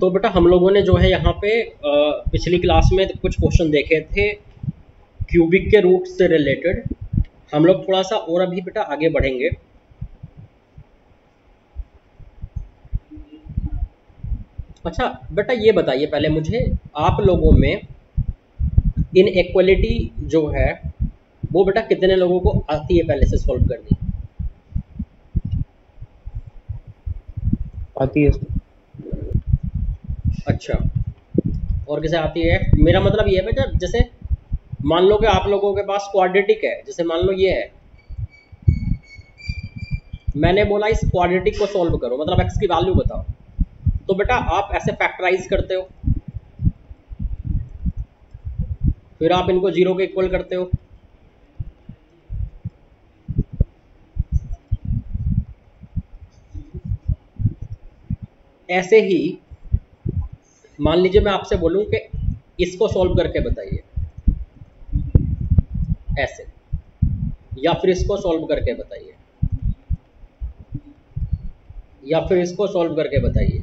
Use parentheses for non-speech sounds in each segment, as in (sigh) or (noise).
तो बेटा हम लोगों ने जो है यहाँ पे पिछली क्लास में कुछ क्वेश्चन देखे थे क्यूबिक के रूट से रिलेटेड हम लोग थोड़ा सा और अभी बेटा आगे बढ़ेंगे। अच्छा बेटा ये बताइए पहले मुझे, आप लोगों में इन इक्वलिटी जो है, वो बेटा कितने लोगों को आती है पहले से सॉल्व करनी? आती है। अच्छा। और किसे आती है? मेरा मतलब ये है बेटा, जैसे मान लो कि आप लोगों के पास क्वाड्रेटिक है, जैसे मान लो ये है। मैंने बोला इस क्वाड्रेटिक को सॉल्व करो मतलब एक्स की वैल्यू बताओ। तो बेटा, आप ऐसे फैक्टराइज करते हो। फिर आप इनको ज़ीरो के इक्वल करते हो। ऐसे ही मान लीजिए मैं आपसे बोलूँ कि इसको सॉल्व करके बताइए। ऐसे। या फिर इसको सॉल्व करके बताइए। या फिर इसको सॉल्व करके बताइए।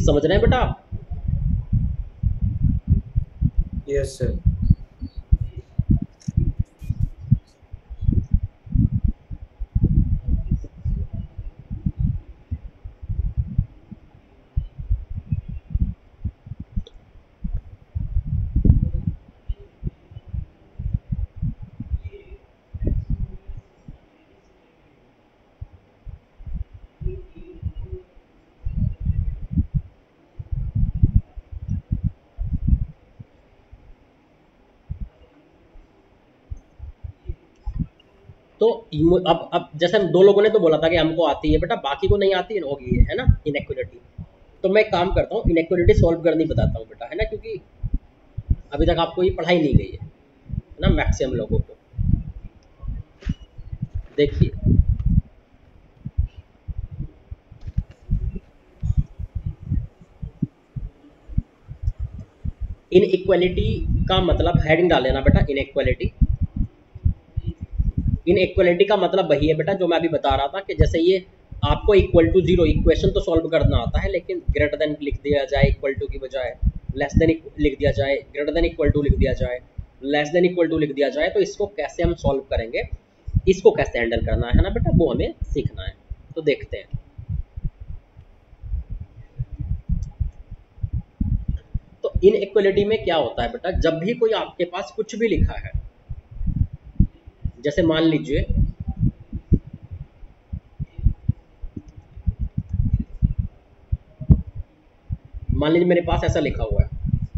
समझ रहे हैं बेटा यस सर तो अब अब जैसे दो लोगों ने तो बोला था कि हमको आती है, बेटा बाकी को नहीं आती है होगी, है ना इनक्वलिटी तो मैं काम करता हूँ इनक्वलिटी सॉल्व करनी बताता हूँ, बेटा, है ना, क्योंकि अभी तक आपको ये पढ़ाई नहीं गई है ना मैक्सिमम लोगों को। देखिए। इन इक्वलिटी का मतलब हेडिंग डाल लेना बेटा इन इक्वलिटी का मतलब वही है बेटा, जो मैं अभी बता रहा था कि जैसे ये आपको इक्वल टू ज़ीरो इक्वेशन तो सॉल्व करना आता है, लेकिन ग्रेटर देन लिख दिया जाए इक्वल टू की बजाय लेस देन लिख दिया जाए ग्रेटर देन इक्वल टू लिख दिया जाए लेस देन इक्वल टू लिख दिया जाए तो इसको कैसे हम सॉल्व करेंगे? इसको कैसे हैंडल करना है ना बेटा, वो हमें सीखना है। तो देखते हैं। तो इन इक्वलिटी में क्या होता है बेटा, जब भी कोई आपके पास कुछ भी लिखा है जैसे मान लीजिए मान लीजिए मेरे पास ऐसा लिखा हुआ है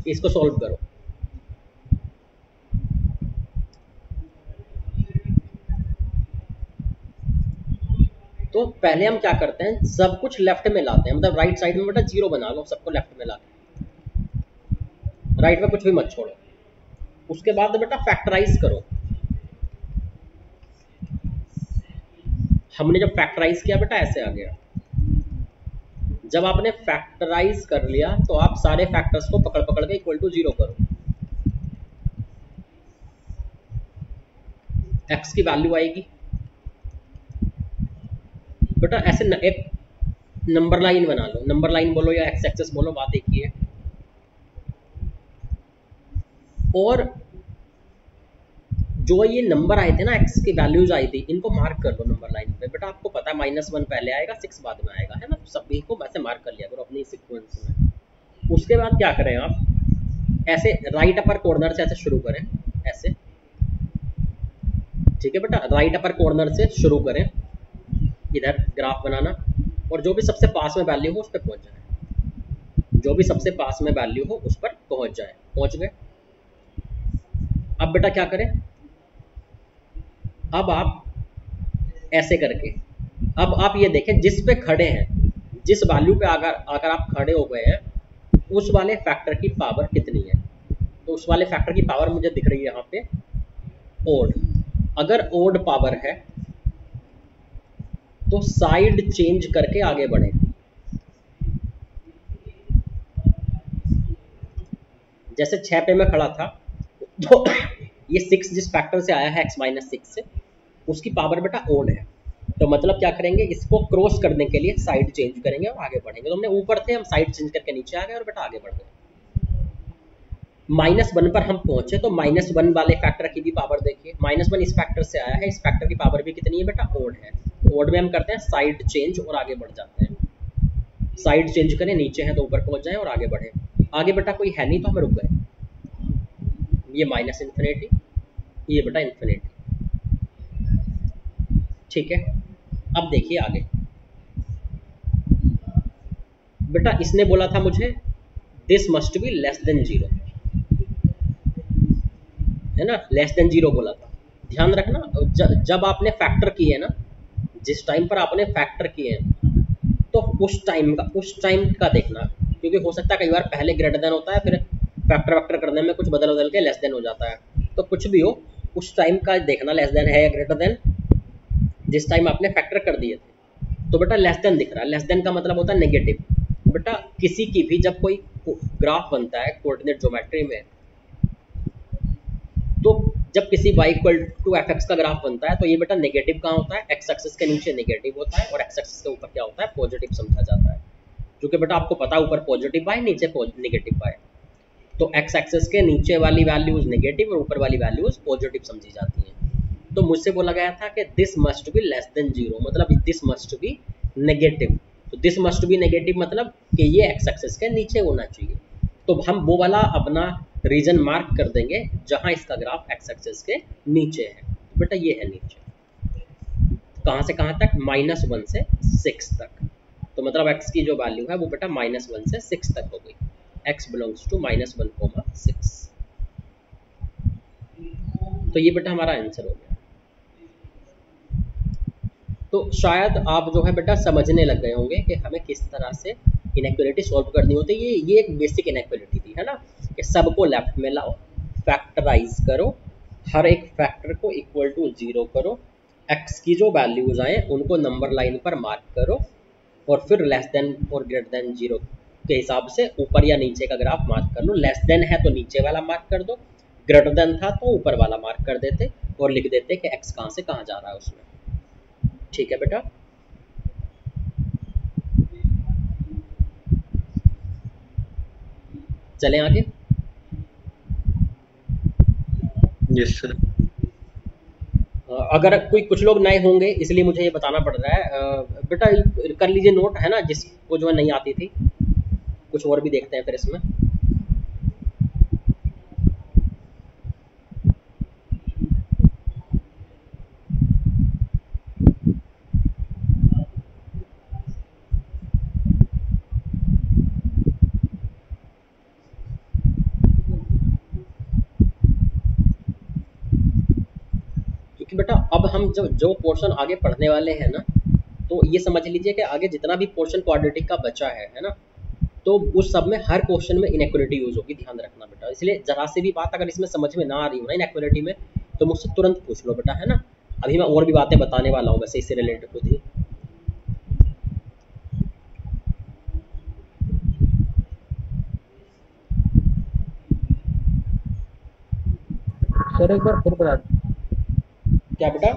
इसको सॉल्व करो। तो पहले हम क्या करते हैं, सब कुछ लेफ़्ट में लाते हैं मतलब राइट साइड में बेटा ज़ीरो बना लो, सबको लेफ़्ट में ला राइट में कुछ भी मत छोड़ो। उसके बाद बेटा फैक्टराइज करो। हमने जब फैक्टराइज किया बेटा ऐसे आ गया। जब आपने फैक्टराइज कर लिया तो आप सारे फैक्टर्स को पकड़ पकड़ के इक्वल टू ज़ीरो करो। एक्स की वैल्यू आएगी। बेटा ऐसे न, एक नंबर लाइन बना लो। नंबर लाइन बोलो या एक्स एक्सेस बोलो बात एक ही है। और जो ये नंबर आए थे ना एक्स की वैल्यूज़ आई थी, इनको मार्क कर दो नंबर लाइन पे। बेटा, आपको पता है माइनस वन पहले आएगा सिक्स बाद में आएगा, है ना? सभी को वैसे मार्क कर लिया करो अपनी सिक्वेंस में। उसके बाद क्या करें आप? ऐसे राइट अपर कॉर्नर से ऐसे शुरू करें, ऐसे। ठीक है बेटा? राइट अपर कॉर्नर से शुरू करें। इधर ग्राफ बनाना। और जो भी सबसे पास में वैल्यू हो, उस पर पहुँच जाए। जो भी सबसे पास में वैल्यू हो, उस पर पहुँच जाए। पहुँच गए। अब बेटा क्या करें? अब आप ऐसे करके, अब आप ये देखें, जिस पे खड़े हैं, जिस वैल्यू पे अगर अगर आप खड़े हो गए हैं, उस वाले फैक्टर की पावर कितनी है? तो उस वाले फैक्टर की पावर मुझे दिख रही है यहाँ पे ओड अगर ओड पावर है तो साइड चेंज करके आगे बढ़े। जैसे छह पे मैं खड़ा था तो ये सिक्स जिस फैक्टर से आया है एक्स माइनस सिक्स से, उसकी पावर बेटा ओड है। तो मतलब क्या करेंगे, इसको क्रॉस करने के लिए साइड चेंज करेंगे और आगे बढ़ेंगे। तो हमने ऊपर थे हम साइड चेंज करके नीचे आ गए और बेटा आगे बढ़ गए। माइनस वन पर हम पहुँचे तो माइनस वन वाले फैक्टर की भी पावर देखिए। माइनस वन इस फैक्टर से आया है, इस फैक्टर की पावर भी कितनी है बेटा ओड है। ओड में हम करते हैं साइड चेंज और आगे बढ़ जाते हैं। साइड चेंज करें, नीचे है तो ऊपर पहुँच जाए और आगे बढ़े। आगे बेटा कोई है नहीं तो हम रुक गए। ये माइनस इन्फिनिटी ये बेटा इन्फिनिटी। ठीक है? अब देखिए आगे। बेटा इसने बोला था मुझे this must be less than zero है ना? लेस देन ज़ीरो बोला था। ध्यान रखना ज, जब आपने फैक्टर किए ना जिस टाइम पर आपने फैक्टर किए तो उस टाइम का उस टाइम का देखना क्योंकि हो सकता है कई बार पहले ग्रेटर देन होता है फिर फैक्टर वैक्टर करने में कुछ बदल बदल के लेस देन हो जाता है। तो कुछ भी हो, उस टाइम का देखना लेस देन है या ग्रेटर देन जिस टाइम आपने फैक्टर कर दिए थे। तो बेटा लेस देन दिख रहा है। लेस देन का मतलब होता है नेगेटिव बेटा किसी की भी जब कोई ग्राफ बनता है कोऑर्डिनेट ज्योमेट्री में तो जब किसी y equal to f x का ग्राफ बनता है तो ये बेटा नेगेटिव कहाँ होता है? एक्स एक्सिस के नीचे नेगेटिव होता है और एक्स एक्सिस के ऊपर क्या होता है? पॉजिटिव समझा जाता है। क्योंकि बेटा आपको पता है ऊपर पॉजिटिव बाय नीचे नेगेटिव बाय तो एक्स एक्सेस के नीचे वाली वैल्यूज़ नेगेटिव और ऊपर वाली वैल्यूज़ पॉजिटिव समझी जाती हैं। तो मुझसे बोला गया था कि this must be less than zero मतलब दिस मस्ट बी नेगेटिव तो दिस मस्ट बी नेगेटिव मतलब कि ये एक्स एक्सेस के नीचे होना चाहिए। तो हम वो वाला अपना रीजन मार्क कर देंगे, जहाँ इसका ग्राफ एक्स एक्सेस के नीचे है। बेटा ये है नीचे। कहाँ से कहाँ तक? माइनस वन से सिक्स तक। तो मतलब एक्स की जो वैल्यू है, वो बेटा माइनस वन से सिक्स तक हो गई। X belongs to minus one comma six तो ये बेटा हमारा आंसर हो गया। तो शायद आप जो है बेटा समझने लग गए होंगे कि हमें किस तरह से इनक्वलिटी सॉल्व करनी होती है। ये ये एक बेसिक इनक्वलिटी थी, है ना? कि सबको लेफ़्ट में लाओ फैक्टराइज करो, हर एक फैक्टर को इक्वल टू ज़ीरो करो एक्स की जो वैल्यूज़ आए, उनको नंबर लाइन पर मार्क करो, और फिर लेस देन और ग्रेटर देन ज़ीरो के हिसाब से ऊपर या नीचे का ग्राफ मार्क कर लो। लेस देन है तो नीचे वाला मार्क कर दो। ग्रेटर देन था तो ऊपर वाला मार्क कर देते और लिख देते कि एक्स कहाँ से कहाँ जा रहा है उसमें। ठीक है बेटा? चलें आगे? यस सर अगर कोई कुछ लोग नए होंगे इसलिए मुझे ये बताना पड़ रहा है। बेटा कर लीजिए नोट है ना जिसको जो है नहीं आती थी। कुछ और भी देखते हैं फिर इसमें। बेटा, अब हम जो जो पोर्शन आगे पढ़ने वाले हैं ना तो ये समझ लीजिए कि आगे जितना भी पोर्शन क्वाड्रेटिक का बचा है है ना? तो उस सब में हर क्वेश्चन में इनक्वलिटी यूज़ होगी ध्यान रखना बेटा। इसलिए जरा से भी बात अगर इसमें समझ में ना आ रही हो ना इनक्वलिटी में तो मुझसे तुरंत पूछ लो बेटा है ना? अभी मैं और भी बातें बताने वाला हूँ वैसे इससे रिलेटेड खुद ही। सर एक बार फिर बता क्या बेटा?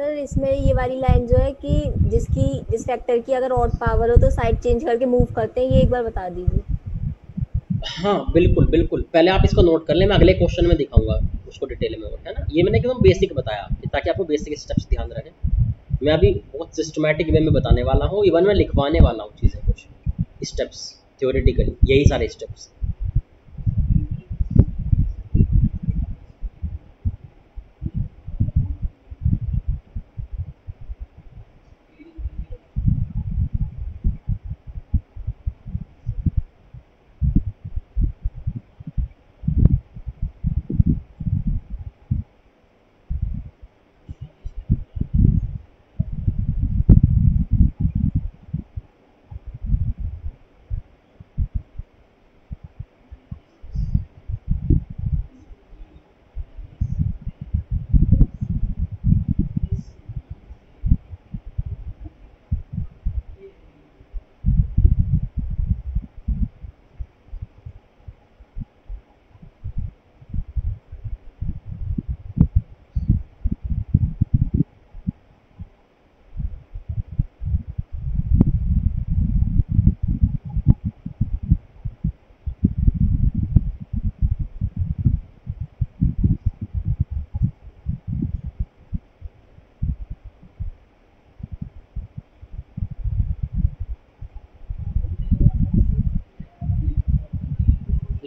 सर, इसमें ये वाली लाइन जो है कि जिसकी, जिस फैक्टर की अगर और पावर हो तो साइड चेंज करके मूव करते हैं, ये एक बार बता दीजिए। हाँ बिल्कुल बिल्कुल। पहले आप इसको नोट कर लें, मैं अगले क्वेश्चन में दिखाऊँगा उसको डिटेल में है ना। ये मैंने एकदम बेसिक बताया ताकि आपको बेसिक स्टेप्स ध्यान रहे। मैं अभी बहुत सिस्टमेटिक वे में बताने वाला हूँ इवन मैं लिखवाने वाला हूँ चीज़ें कुछ। स्टेप्स थ्योरेटिकली यही सारे स्टेप्स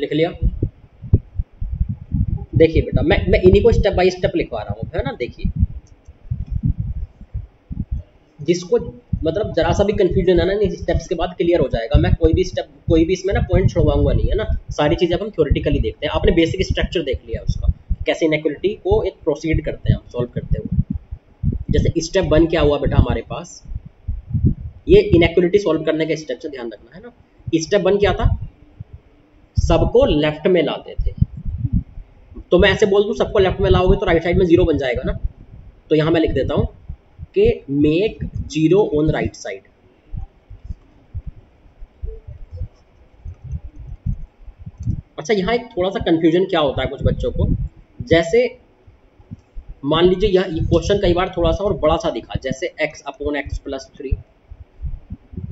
लिख लिया। देखिए बेटा, मैं मैं इन्हीं को स्टेप बाय स्टेप लिखवा रहा हूँ, है ना? देखिए। जिसको मतलब जरा सा भी कंफ्यूजन है ना इन स्टेप्स के बाद क्लियर हो जाएगा। मैं कोई भी स्टेप कोई भी इसमें ना पॉइंट छोड़वाऊँगा नहीं, है ना? सारी चीज़ें हम थ्योरेटिकली देखते हैं। आपने बेसिक स्ट्रक्चर देख लिया उसका, कैसे इनक्वलिटी को एक प्रोसीड करते हैं हम सॉल्व करते हुए। जैसे स्टेप वन क्या हुआ बेटा हमारे पास? ये इनक्वलिटी सॉल्व करने के स्टेप से ध्यान रखना, है ना? स्टेप वन क्या था? सबको लेफ़्ट में लाते थे। तो मैं ऐसे बोल दूँ, सबको लेफ़्ट में लाओगे तो राइट साइड में ज़ीरो बन जाएगा ना। तो यहाँ मैं लिख देता हूँ कि make zero on right side अच्छा यहाँ एक थोड़ा सा कंफ्यूजन क्या होता है कुछ बच्चों को? जैसे, मान लीजिए यह क्वेश्चन कई बार थोड़ा सा और बड़ा सा दिखा, जैसे x upon x plus three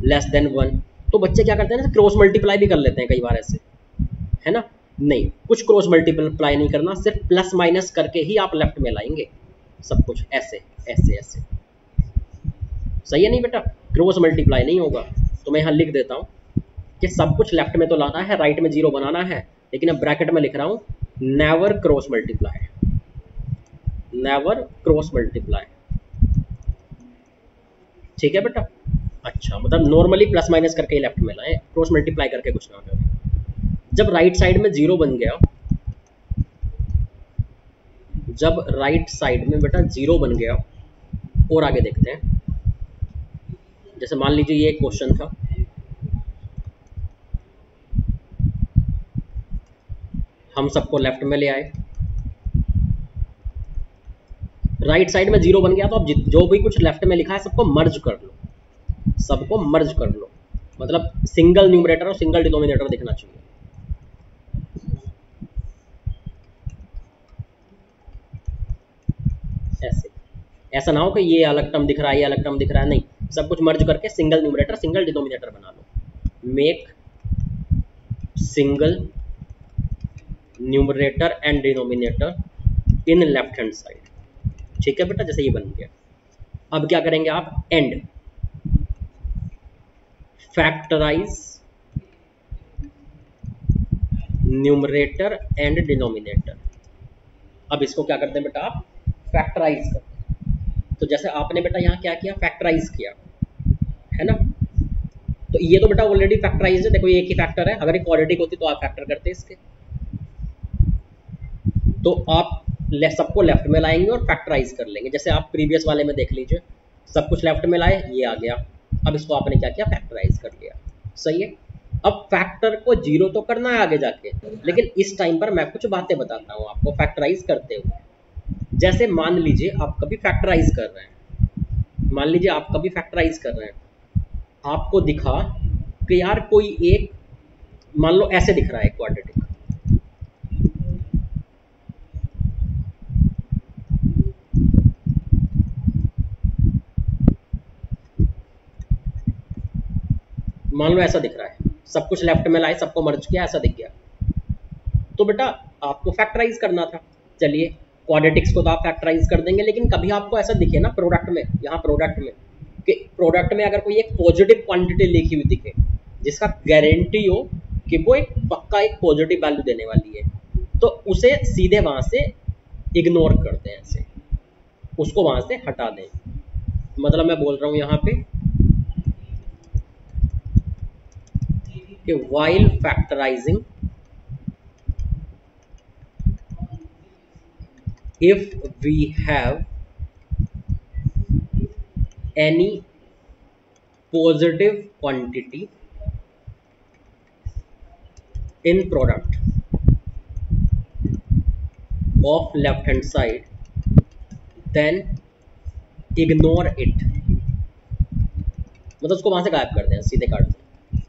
less than one तो बच्चे क्या करते हैं ना क्रॉस मल्टीप्लाई भी कर लेते हैं कई बार ऐसे। है ना? नहीं, कुछ क्रॉस मल्टीप्लाई नहीं करना, सिर्फ़ प्लस माइनस करके ही आप लेफ़्ट में लाएँगे। सब कुछ ऐसे ऐसे ऐसे। सही है नहीं बेटा? क्रॉस मल्टीप्लाई नहीं होगा। तो मैं यहाँ लिख देता हूँ कि सब कुछ लेफ़्ट में तो लाना है राइट में ज़ीरो बनाना है, लेकिन अब ब्रैकेट में लिख रहा हूँ never cross multiply never cross multiply ठीक है बेटा? अच्छा मतलब नॉर्मली प्लस माइनस करके लेफ़्ट में लाए क्रॉस मल्टीप्लाई करके कुछ ना करें। जब राइट साइड में ज़ीरो बन गया, जब राइट साइड में बेटा ज़ीरो बन गया, और आगे देखते हैं। जैसे मान लीजिए ये एक क्वेश्चन था। हम सबको लेफ़्ट में ले आए। राइट साइड में ज़ीरो बन गया तो अब जो भी कुछ लेफ़्ट में लिखा है, सबको मर्ज कर लो। सबको मर्ज कर लो। मतलब सिंगल न्यूमरेटर और सिंगल डिनोमिनेटर दिखना चाहिए। ऐसे। ऐसा ना हो कि ये अलग टर्म दिख रहा है, ये अलग टर्म दिख रहा है, नहीं। सब कुछ मर्ज करके सिंगल न्यूमरेटर सिंगल डिनोमिनेटर बना लो। Make single numerator and denominator in left hand side ठीक है बेटा? जैसे ये बन गया। अब क्या करेंगे आप? And factorise numerator and denominator अब इसको क्या करते हैं बेटा आप? फैक्टराइज करते हैं। तो जैसे आपने बेटा यहाँ क्या किया? फैक्टराइज किया। है ना? तो ये तो बेटा ऑलरेडी फैक्टराइज है। देखो ये एक ही फैक्टर है। अगर ये क्वाड्रेटिक होती तो आप फैक्टर करते इसके। तो आप ले, सबको लेफ़्ट में लाएँगे और फैक्टराइज कर लेंगे। जैसे आप प्रीवियस वाले में देख लीजिए। सब कुछ लेफ़्ट में लाए ये आ गया। अब इसको आपने क्या किया? फैक्टराइज कर लिया। सही है? अब फैक्टर को ज़ीरो तो करना है आगे जाके। लेकिन इस टाइम पर मैं कुछ बातें बताता हूँ आपको। फैक्टराइज करते हुए। जैसे मान लीजिए आप कभी फैक्टराइज कर रहे हैं। मान लीजिए आप कभी फैक्टराइज कर रहे हैं। आपको दिखा कि यार कोई एक, मान लो ऐसे दिख रहा है क्वाड्रेटिक मान लो ऐसा दिख रहा है। सब कुछ लेफ़्ट में लाए, सबको मर्ज किया, ऐसा दिख गया। तो बेटा आपको फैक्टराइज करना था। चलिए क्वाड्रेटिक्स को तो आप फैक्टराइज कर देंगे, लेकिन कभी आपको ऐसा दिखे ना प्रोडक्ट में, यहाँ प्रोडक्ट में, कि प्रोडक्ट में अगर कोई एक पॉजिटिव क्वांटिटी लिखी हुई दिखे, जिसका गारंटी हो कि वो एक पक्का एक पॉजिटिव वैल्यू देने वाली है तो उसे सीधे वहाँ से इग्नोर कर दें ऐसे। उसको वहाँ से हटा दें। मतलब मैं बोल रहा हूँ यहाँ पे कि while factorising if we have any positive quantity in product of left hand side then ignore it मतलब उसको वहाँ से गायब कर दें सीधे काट दें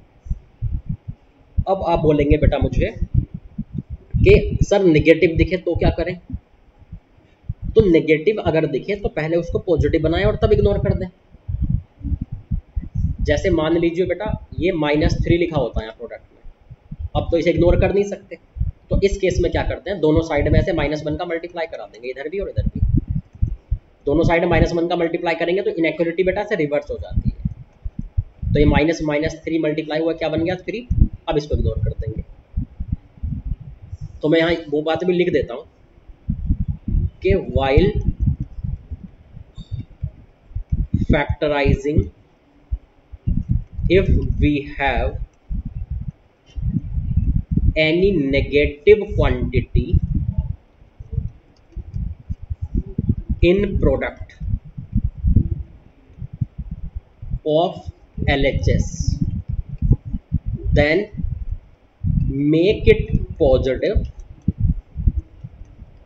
अब आप बोलेंगे बेटा मुझे कि सर नेगेटिव दिखे तो क्या करें तो नेगेटिव अगर दिखे तो पहले उसको पॉजिटिव बनाए और तब इग्नोर कर दें। जैसे मान लीजिए बेटा, ये माइनस थ्री लिखा होता है प्रोडक्ट में। अब तो इसे इग्नोर कर नहीं सकते। तो इस केस में क्या करते हैं? दोनों साइड में ऐसे माइनस वन का मल्टीप्लाई करा देंगे, इधर भी और इधर भी। दोनों साइड माइनस वन का मल्टीप्लाई करेंगे तो इनक्वलिटी बेटा से रिवर्स हो जाती है। तो ये माइनस माइनस थ्री मल्टीप्लाई हुआ, क्या बन गया? थ्री अब इसको इग्नोर कर देंगे। तो मैं यहाँ वो बात भी लिख देता हूँ। okay while factorizing if we have any negative quantity in product of LHS then make it positive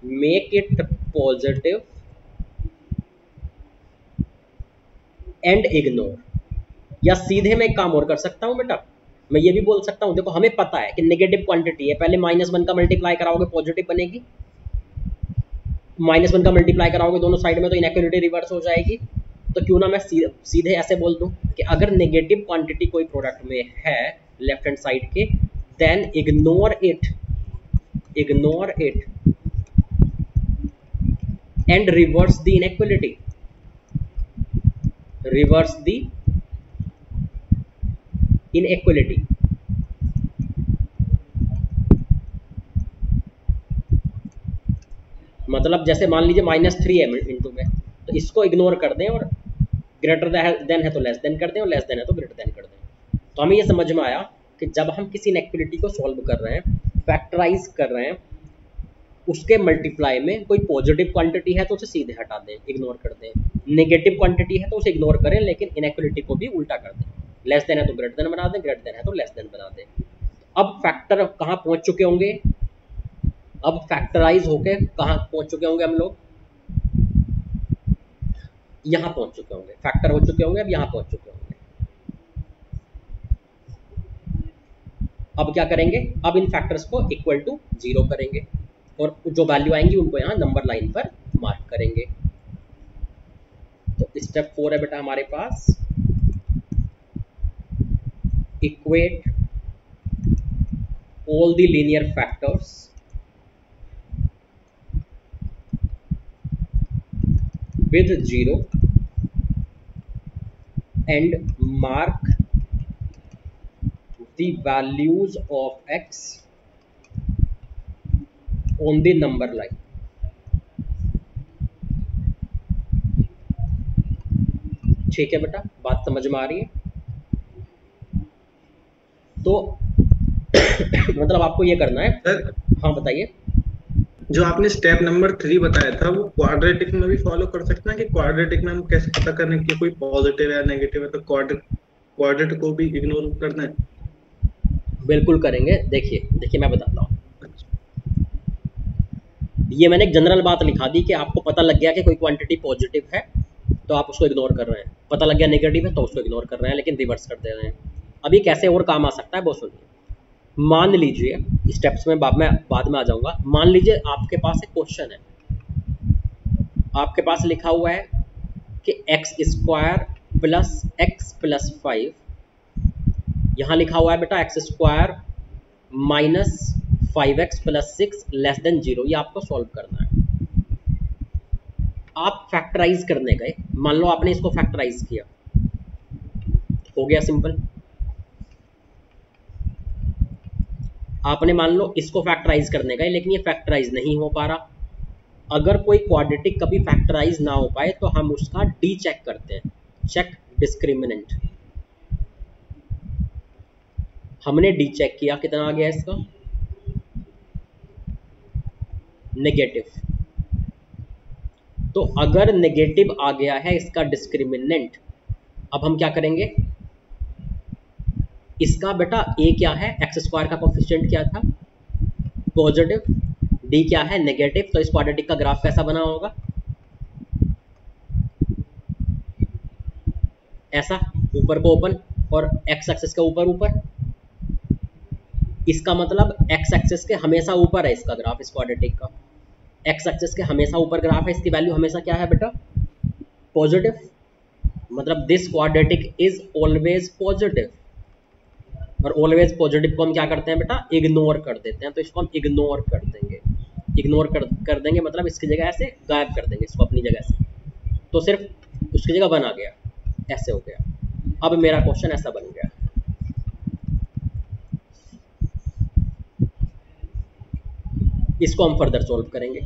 make it positive and ignore या सीधे मैं एक काम और कर सकता हूँ बेटा? मैं ये भी बोल सकता हूँ, देखो हमें पता है कि नेगेटिव क्वांटिटी है, पहले माइनस वन का मल्टीप्लाई कराओगे पॉजिटिव बनेगी। माइनस वन का मल्टीप्लाई कराओगे, दोनों साइड में तो इनक्वलिटी रिवर्स हो जाएगी। तो क्यों ना मैं सीधे ऐसे बोल दूँ कि अगर नेगेटिव क्वांटिटी कोई प्रोडक्ट में है लेफ़्ट हैंड साइड के then ignore it ignore it and reverse the inequality reverse the inequality. मतलब जैसे मान लीजिए माइनस थ्री है इंटू में तो इसको इग्नोर कर दें और ग्रेटर देन है तो लेस देन कर दें और लेस देन है तो ग्रेटर देन कर दें। तो हमें ये समझ में आया कि जब हम किसी इनएक्टिविटी को सॉल्व कर रहे हैं फैक्टराइज कर रहे हैं उसके मल्टीप्लाई में कोई पॉजिटिव क्वांटिटी है तो उसे सीधे हटा दें इग्नोर कर दें। नेगेटिव क्वांटिटी है तो उसे इग्नोर करें, लेकिन इनक्वलिटी को भी उल्टा कर दें। लेस देन है तो ग्रेटर देन बना दें ग्रेटर देन है तो लेस देन बना दें। अब फैक्टर कहाँ पहुँच चुके होंगे? अब फैक्टराइज होके कहाँ पहुँच चुके होंगे हम लोग? यहाँ पहुँच चुके होंगे। फैक्टर हो चुके होंगे, अब यहाँ पहुँच चुके होंगे। अब क्या करेंगे? अब इन फैक्टर्स को इक्वल टू ज़ीरो करेंगे। और जो वैल्यू आएँगी उनको यहाँ नंबर लाइन पर मार्क करेंगे। तो स्टेप फोर है बेटा हमारे पास। Equate all the linear factors with zero and mark the values of x on the number line. ठीक है बेटा? बात समझ में आ रही है? तो (coughs) मतलब आपको ये करना है। सर हाँ बताइए। जो आपने स्टेप नंबर थ्री बताया था वो क्वाड्रेटिक में भी फॉलो कर सकते हैं कि क्वाड्रेटिक में हम कैसे पता करने की कोई पॉजिटिव या नेगेटिव है? तो क्वाड्रेटिक को भी इग्नोर करना है। बिल्कुल करेंगे। देखिए देखिए मैं बताता हूँ। ये मैंने एक जनरल बात लिखा दी कि आपको पता लग गया कि कोई क्वांटिटी पॉजिटिव है तो आप उसको इग्नोर कर रहे हैं। पता लग गया नेगेटिव है तो उसको इग्नोर कर रहे हैं, लेकिन रिवर्स कर दे रहे हैं। अभी कैसे और काम आ सकता है बहुत सुनिए। मान लीजिए स्टेप्स में बाद में बाद में आ जाऊँगा। मान लीजिए आपके पास एक क्वेश्चन है। आपके पास लिखा हुआ है कि x square plus x plus five यहाँ लिखा हुआ है बेटा x square minus five x plus six less than zero आपको सॉल्व करना है। आप फैक्टराइज करने गए। मान लो आपने इसको फैक्टराइज किया। हो गया सिंपल आपने मान लो इसको फैक्टराइज करने गए, लेकिन ये फैक्टराइज नहीं हो पा रहा। अगर कोई क्वाड्रेटिक कभी फैक्टराइज ना हो पाए तो हम उसका डी चेक करते हैं। चेक डिस्क्रिमिनेंट हमने डी चेक किया। कितना आ गया इसका? नेगेटिव तो अगर नेगेटिव आ गया है, इसका डिस्क्रिमिनेंट अब हम क्या करेंगे? इसका बेटा ए क्या है? एक्स स्क्वायर का कोफिशियंट क्या था? पॉजिटिव डी क्या है? नेगेटिव तो इस क्वाड्रेटिक का ग्राफ कैसा बना होगा? ऐसा, ऊपर को ओपन और एक्स एक्सेस के ऊपर ऊपर। इसका मतलब एक्स एक्सेस के हमेशा ऊपर है इसका ग्राफ इस क्वाड्रेटिक का। एक्स एक्सेस के हमेशा ऊपर ग्राफ है, इसकी वैल्यू हमेशा क्या है बेटा? पॉजिटिव मतलब this quadratic is always positive और ऑलवेज पॉजिटिव को हम क्या करते हैं बेटा? इग्नोर कर देते हैं। तो इसको हम इग्नोर कर देंगे। इग्नोर कर कर देंगे मतलब इसकी जगह ऐसे गायब कर देंगे, इसको अपनी जगह से। तो सिर्फ़ उसकी जगह बन गया। ऐसे हो गया। अब मेरा क्वेश्चन ऐसा बन गया। इसको हम फर्दर सॉल्व करेंगे।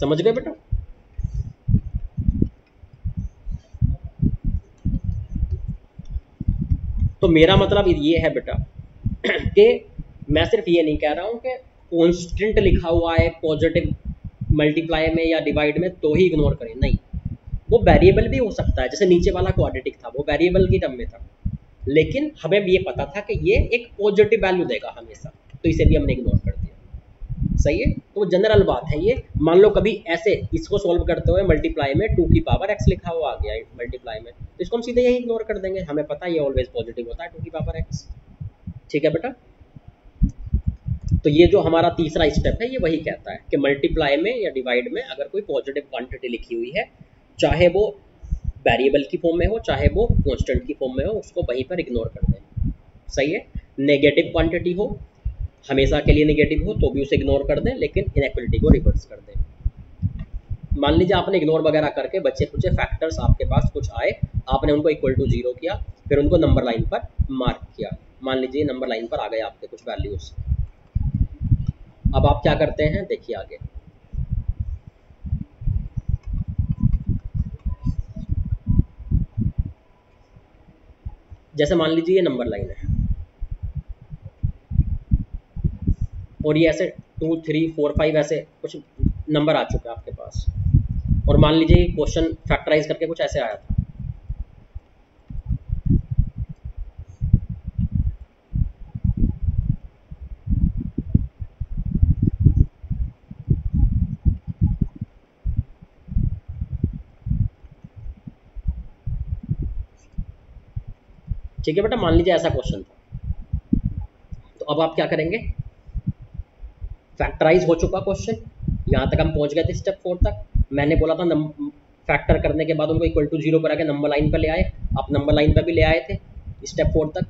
समझ गए बेटा? तो मेरा मतलब ये है बेटा (clears throat) कि मैं सिर्फ़ ये नहीं कह रहा हूँ कि कॉन्स्टेंट लिखा हुआ है पॉजिटिव मल्टीप्लाई में या डिवाइड में तो ही इग्नोर करें। नहीं। वो वेरिएबल भी हो सकता है, जैसे नीचे वाला क्वाड्रेटिक था, वो वेरिएबल की टर्म में था। लेकिन हमें ये पता था कि ये एक पॉजिटिव वैल्यू देगा हमेशा। तो इसे भी हमने इग्नोर कर दिया। सही है? तो जनरल बात है ये। मान लो कभी ऐसे इसको सॉल्व करते हुए मल्टीप्लाई में टू की पावर एक्स लिखा हुआ आ गया मल्टीप्लाई में। तो इसको हम सीधे यही इग्नोर कर देंगे। हमें पता है ये ऑलवेज पॉजिटिव होता है टू की पावर एक्स ठीक है बेटा? तो ये जो हमारा तीसरा स्टेप है, ये वही कहता है कि मल्टीप्लाई में या डिवाइड में अगर कोई पॉजिटिव क्वांटिटी लिखी हुई है, चाहे वो वेरिएबल की फॉर्म में हो, चाहे वो कॉन्स्टेंट की फॉर्म में हो, उसको वहीं पर इग्नोर कर दें सही है? नेगेटिव क्वांटिटी हो, हमेशा के लिए नेगेटिव हो तो भी उसे इग्नोर कर दें, लेकिन इनक्वलिटी को रिवर्स कर दें। मान लीजिए आपने इग्नोर वगैरह करके बच्चे कुछ फैक्टर्स आपके पास कुछ आए, आपने उनको इक्वल टू ज़ीरो किया, फिर उनको नंबर लाइन पर मार्क किया। मान लीजिए नंबर लाइन पर आ गए आपके कुछ वैल्यूज़ अब आप क्या करते हैं? देखिए आगे। जैसे मान लीजिए ये नंबर लाइन है। और ये ऐसे टू थ्री फोर फाइव ऐसे कुछ नंबर आ चुके हैं आपके पास। और मान लीजिए क्वेश्चन फैक्टराइज करके कुछ ऐसे आया था। ठीक है बेटा, मान लीजिए ऐसा क्वेश्चन था। तो अब आप क्या करेंगे? फैक्टराइज हो चुका क्वेश्चन यहाँ तक हम पहुँच गए थे स्टेप फोर तक। मैंने बोला था फैक्टर करने के बाद उनको इक्वल टू ज़ीरो करा के नंबर लाइन पर ले आए। आप नंबर लाइन पर भी ले आए थे स्टेप फोर तक।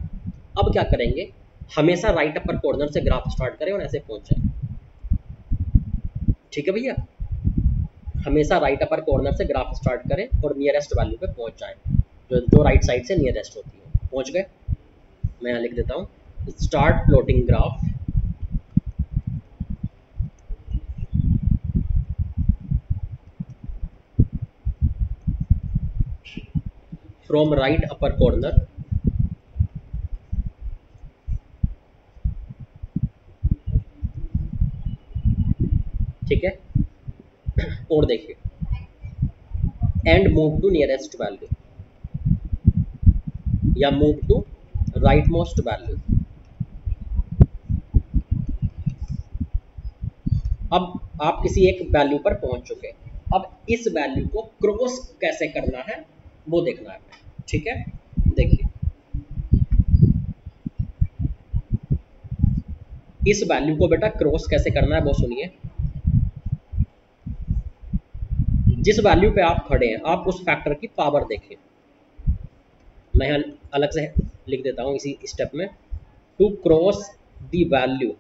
अब क्या करेंगे? हमेशा राइट अपर कॉर्नर से ग्राफ स्टार्ट करें और ऐसे पहुँच जाए। ठीक है भैया? हमेशा राइट अपर कॉर्नर से ग्राफ स्टार्ट करें और नियरेस्ट वैल्यू पे पहुँच जाए। जो जो राइट साइड से नियरेस्ट होती है। पहुँच गए। मैं यहाँ लिख देता हूँ। Start plotting graph from right upper corner ठीक है? और देखिए। And move to nearest value या move to rightmost value अब आप किसी एक वैल्यू पर पहुँच चुके अब इस वैल्यू को क्रॉस कैसे करना है, वो देखना है। ठीक है? देखिए। इस वैल्यू को बेटा क्रॉस कैसे करना है, वो सुनिए। जिस वैल्यू पे आप खड़े हैं, आप उस फैक्टर की पावर देखें मैं यहाँ अलग से लिख देता हूँ इसी स्टेप में to cross the value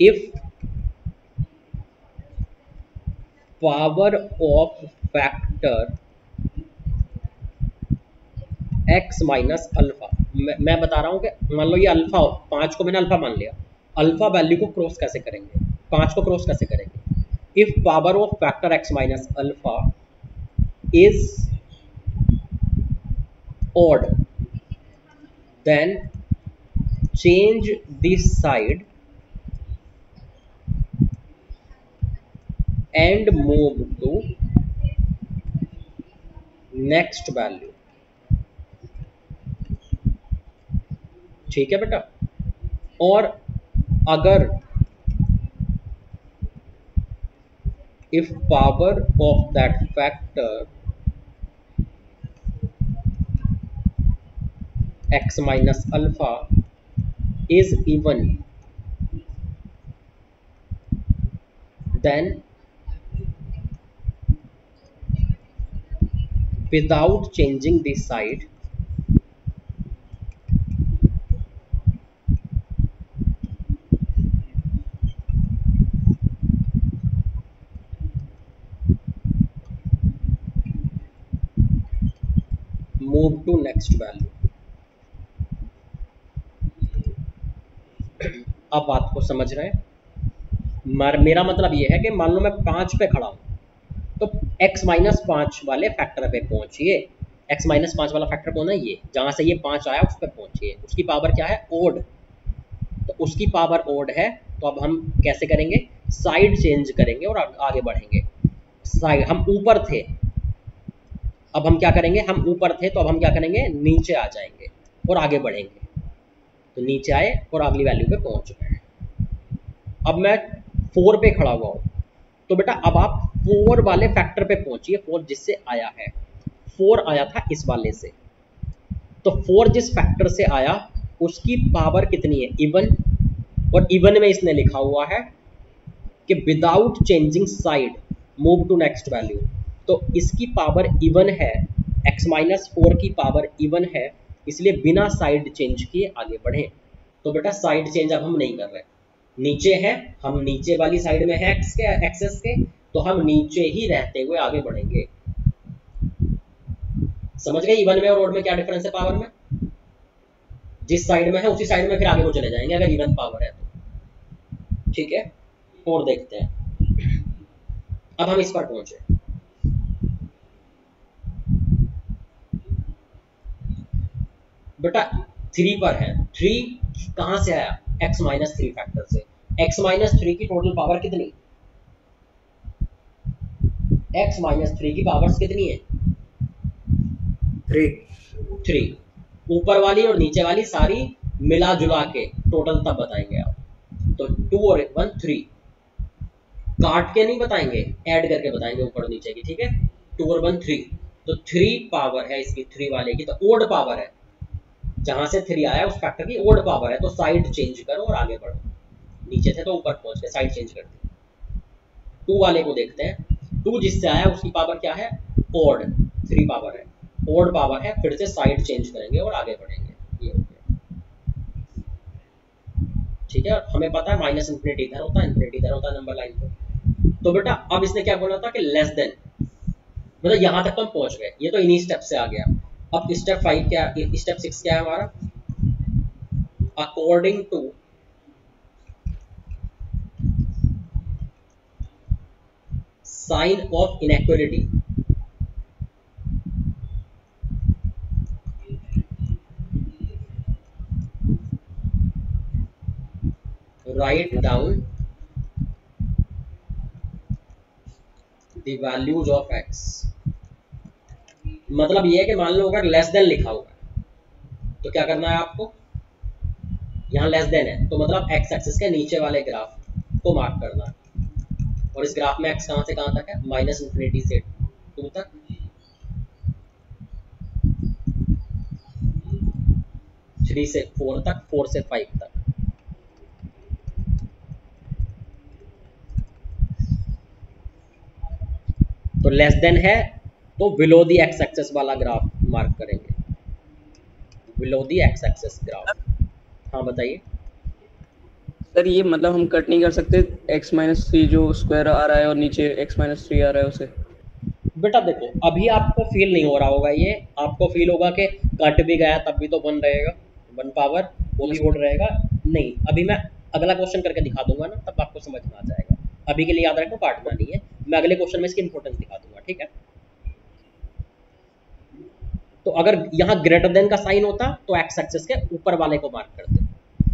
if power of factor x minus alpha मैं बता रहा हूँ कि मान लो ये अल्फ़ा पाँच को मैंने अल्फ़ा मान लिया। अल्फ़ा वैल्यू को क्रॉस कैसे करेंगे? पाँच को क्रॉस कैसे करेंगे? If power of factor x minus alpha is odd then change this side and move to next value ठीक है बेटा और अगर if power of that factor x minus alpha is even then without changing the side move to next value. आप बात को समझ रहे हैं। मेरा मतलब ये है कि मान लो मैं पाँच पे खड़ा हूँ तो x माइनस पाँच वाले फैक्टर पे पहुंचिए। x माइनस पाँच वाला फैक्टर कौन है? ये, जहाँ से ये पाँच आया उस पर पहुंचिए। उसकी पावर क्या है? ओड तो उसकी पावर ओड है तो अब हम कैसे करेंगे? साइड चेंज करेंगे और आगे बढ़ेंगे। साइड हम ऊपर थे। अब हम क्या करेंगे? हम ऊपर थे तो अब हम क्या करेंगे? नीचे आ जाएँगे और आगे बढ़ेंगे। तो नीचे आए और अगली वैल्यू पे पहुँच गए अब मैं फोर पे खड़ा हुआ हूँ। तो बेटा, अब आप फोर वाले फैक्टर पे पहुंचिए फोर जिससे आया है। फोर आया था इस वाले से। तो फोर जिस फैक्टर से आया, उसकी पावर कितनी है? इवन और इवन में इसने लिखा हुआ है कि without changing side move to next value तो इसकी पावर इवन है, x माइनस फोर की पावर इवन है इसलिए बिना साइड चेंज किए आगे बढ़े। तो बेटा साइड चेंज अब हम नहीं कर रहे। नीचे है, हम नीचे वाली साइड में है एक्स के एक्सेस के तो हम नीचे ही रहते हुए आगे बढ़ेंगे। समझ गए इवन में और ओड में क्या डिफरेंस है पावर में? जिस साइड में है, उसी साइड में फिर आगे को चले जाएँगे, अगर इवन पावर है तो। ठीक है? और देखते हैं। अब हम इस पर पहुँचे। बेटा थ्री पर है। थ्री कहाँ से आया? एक्स माइनस थ्री फैक्टर से। एक्स माइनस थ्री की टोटल पावर कितनी? एक्स माइनस थ्री की पावर्स कितनी है? थ्री थ्री ऊपर वाली और नीचे वाली सारी मिला जुला के टोटल तब बताएँगे आप। तो टू और वन थ्री काट के नहीं बताएँगे ऐड करके बताएँगे ऊपर नीचे की ठीक है? टू और वन थ्री तो थ्री पावर है इसकी थ्री वाले की तो ओड पावर है। जहाँ से थ्री आया, उस फैक्टर की ओड पावर है तो साइड चेंज करो और आगे बढ़ो। नीचे थे तो ऊपर पहुँच गए साइड चेंज कर दी टू वाले को देखते हैं। टू जिससे आया, उसकी पावर क्या है? ओड थ्री पावर है। ओड पावर है, फिर से साइड चेंज करेंगे और आगे बढ़ेंगे। ये हो गया। ठीक है, हमें पता है माइनस इंफिनिटी इधर होता है इधर होता है नंबर लाइन पे। तो बेटा, अब इसने क्या बोला था कि लेस देन मतलब यहाँ तक हम पहुँच गए। ये तो इन्हीं स्टेप से आ गया। अब स्टेप फाइव क्या स्टेप सिक्स क्या है हमारा? According to sign of inequality down the values of x. मतलब ये है कि मान लो अगर लेस देन लिखा होगा तो क्या करना है आपको? यहाँ लेस देन है तो मतलब एक्स एक्सिस के नीचे वाले ग्राफ को मार्क करना है। और इस ग्राफ में एक्स कहाँ से कहाँ तक है? माइनस इंफिनिटी से। टू तक? थ्री से फोर तक फोर से फाइव तक। तो लेस देन है तो बिलो दी एक्स एक्सेस वाला ग्राफ मार्क करेंगे। Below the x axis graph हाँ बताइए। सर ये मतलब हम कट नहीं कर सकते। X माइनस थ्री जो स्क्वायर आ रहा है और नीचे x माइनस थ्री आ रहा है उसे। बेटा देखो अभी आपको फील नहीं हो रहा होगा ये। आपको फील होगा कि कट भी गया तब भी तो वन रहेगा। वन पावर वो भी वोट रहेगा। नहीं अभी मैं अगला क्वेश्चन करके दिखा दूँगा ना तब आपको समझ में आ जाएगा। अभी के लिए याद रखो काटना नहीं है मैं अगले क्वेश्चन में इसकी इंपॉर्टेंस दिखा दूँगा ठीक है? तो अगर यहाँ ग्रेटर देन का साइन होता तो एक्स एक्सेस के ऊपर वाले को मार्क करते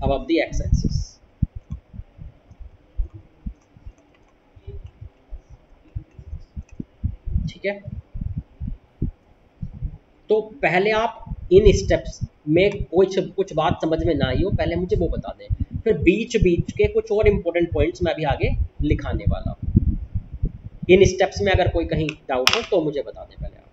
अब अब दी एक्स एक्सिस ठीक है? तो पहले आप इन स्टेप्स में कुछ कुछ बात समझ में ना आई हो, पहले मुझे वो बता दें। फिर बीच बीच के कुछ और इंपॉर्टेंट पॉइंट्स मैं भी आगे लिखाने वाला हूँ। इन स्टेप्स में अगर कोई कहीं डाउट हो तो मुझे बता दें पहले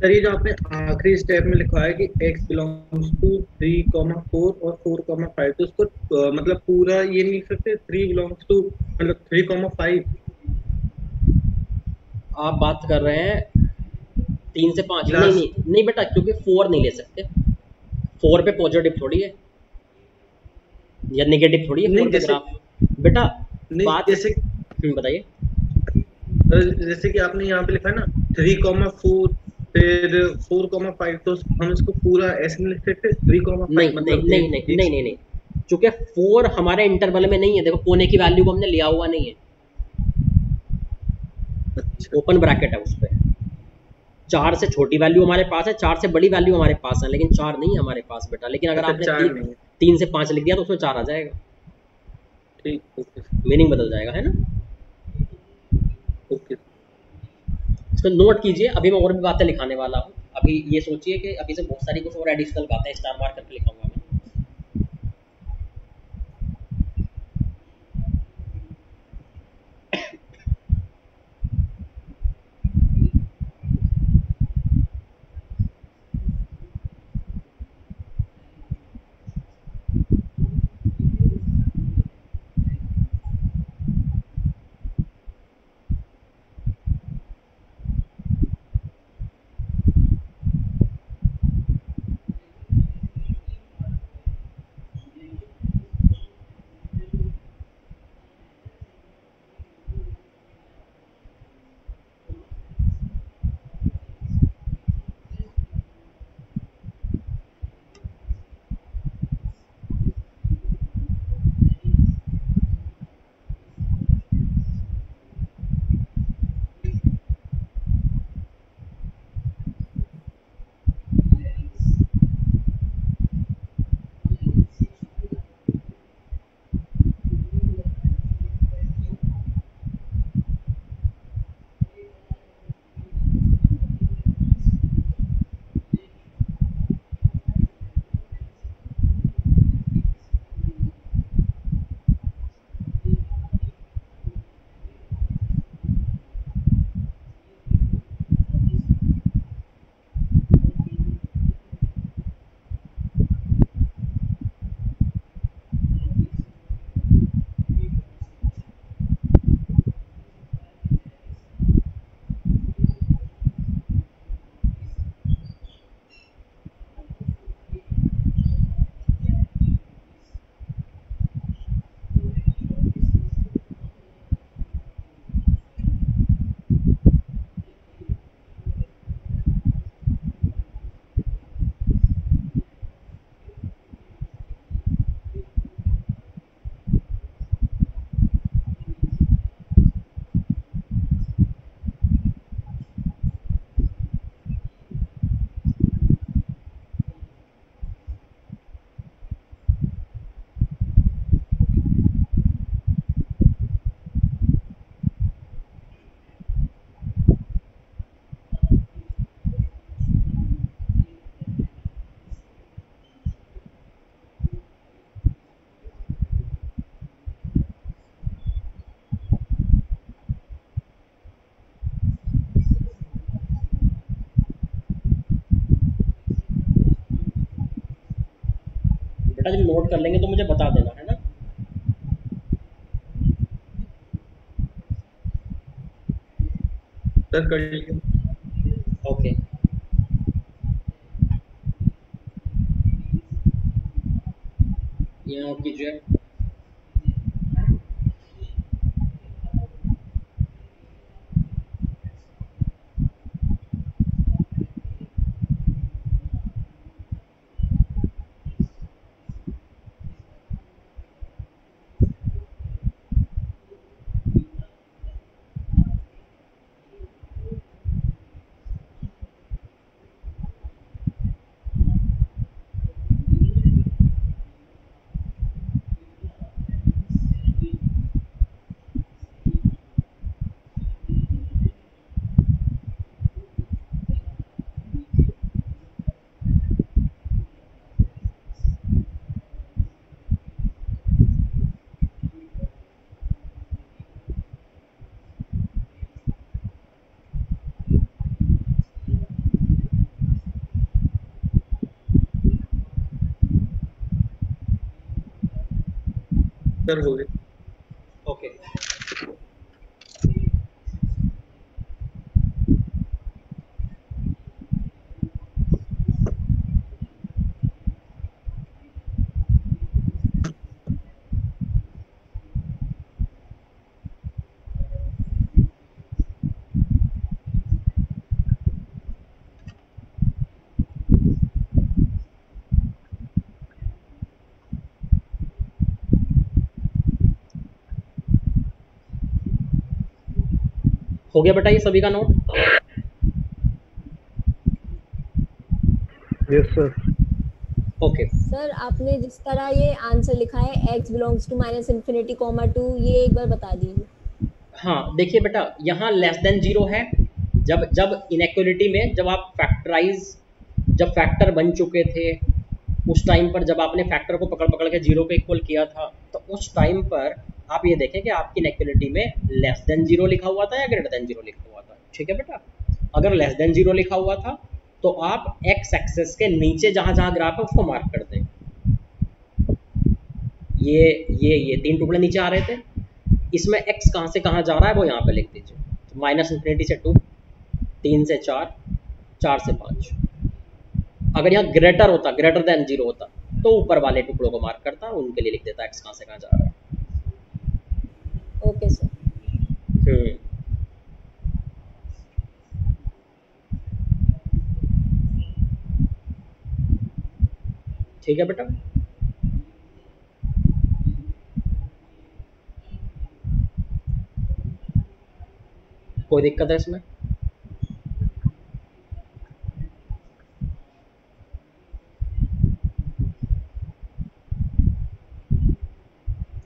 सर ये जो आपने आखिरी स्टेप में लिखा है कि x belongs to three comma four और फोर कॉमा फाइव तो उसको मतलब पूरा ये नहीं लिख सकते? थ्री बिलोंग्स टू मतलब थ्री कॉमा फाइव आप बात कर रहे हैं तीन से पाँच। नहीं, नहीं नहीं बेटा क्योंकि फोर नहीं ले सकते। फोर पे पॉजिटिव थोड़ी है। या नेगेटिव थोड़ी है फोर जैसे, बेटा बात जैसे हम्म, बताइए। जैसे कि आपने यहाँ पे लिखा है ना थ्री कॉमा फोर फिर फोर कॉमा फाइव तो हम इसको पूरा ऐसे नहीं लिख सकते थ्री कॉमा नहीं फाइव नहीं नहीं नहीं नहीं नहीं नहीं। चूँकि फोर हमारे इंटरवल में नहीं है देखो कोने की वैल्यू को हमने लिया हुआ नहीं है। अच्छा। ओपन ब्रैकेट है उस पर चार से छोटी वैल्यू हमारे पास है चार से बड़ी वैल्यू हमारे पास है लेकिन चार नहीं है हमारे पास बेटा। लेकिन अगर अच्छा, आपने तीन, तीन से पाँच लिख दिया तो उसमें चार आ जाएगा। ठीक ओके। मीनिंग बदल जाएगा है ना? ओके। इसको नोट कीजिए, अभी मैं और भी बातें लिखाने वाला हूँ। अभी ये सोचिए कि अभी से बहुत सारी कुछ और एडिशनल बातें स्टार मार्क करके लिखाऊँगा मैं बेटा जब नोट कर लेंगे तो मुझे बता देना है ना? सर कर लीजिए ओके ये नोट कीजिए सर हो हो गया बेटा ये सभी का note? Yes sir okay sir आपने जिस तरह ये आंसर लिखा है x belongs to minus infinity comma two ये एक बार बता दीजिए। हाँ देखिए बेटा यहाँ लेस देन ज़ीरो है। जब जब इनएक्वलिटी में जब आप फैक्टराइज जब फैक्टर बन चुके थे उस टाइम पर जब आपने फैक्टर को पकड़ पकड़ के ज़ीरो के इक्वल किया था तो उस टाइम पर आप ये देखें कि आपकी इनएक्वलिटी में लेस देन ज़ीरो लिखा हुआ था या ग्रेटर देन ज़ीरो लिखा हुआ था? ठीक है बेटा? अगर लेस देन ज़ीरो लिखा हुआ था तो आप एक्स एक्सेस के नीचे जहाँ जहाँ ग्राफ है, उसको मार्क कर दें। ये ये ये तीन टुकड़े नीचे आ रहे थे। इसमें एक्स कहाँ से कहाँ जा रहा है, वो यहाँ पे लिख दीजिए। माइनस इन्फिनिटी से टू तीन से चार चार से पाँच। अगर यहाँ ग्रेटर होता ग्रेटर देन ज़ीरो होता तो ऊपर वाले टुकड़ों को मार्क करता, उनके लिए लिख देता एक्स कहाँ से कहाँ जा रहा है। ओके सर हम्म ठीक है बेटा। कोई दिक्कत है इसमें?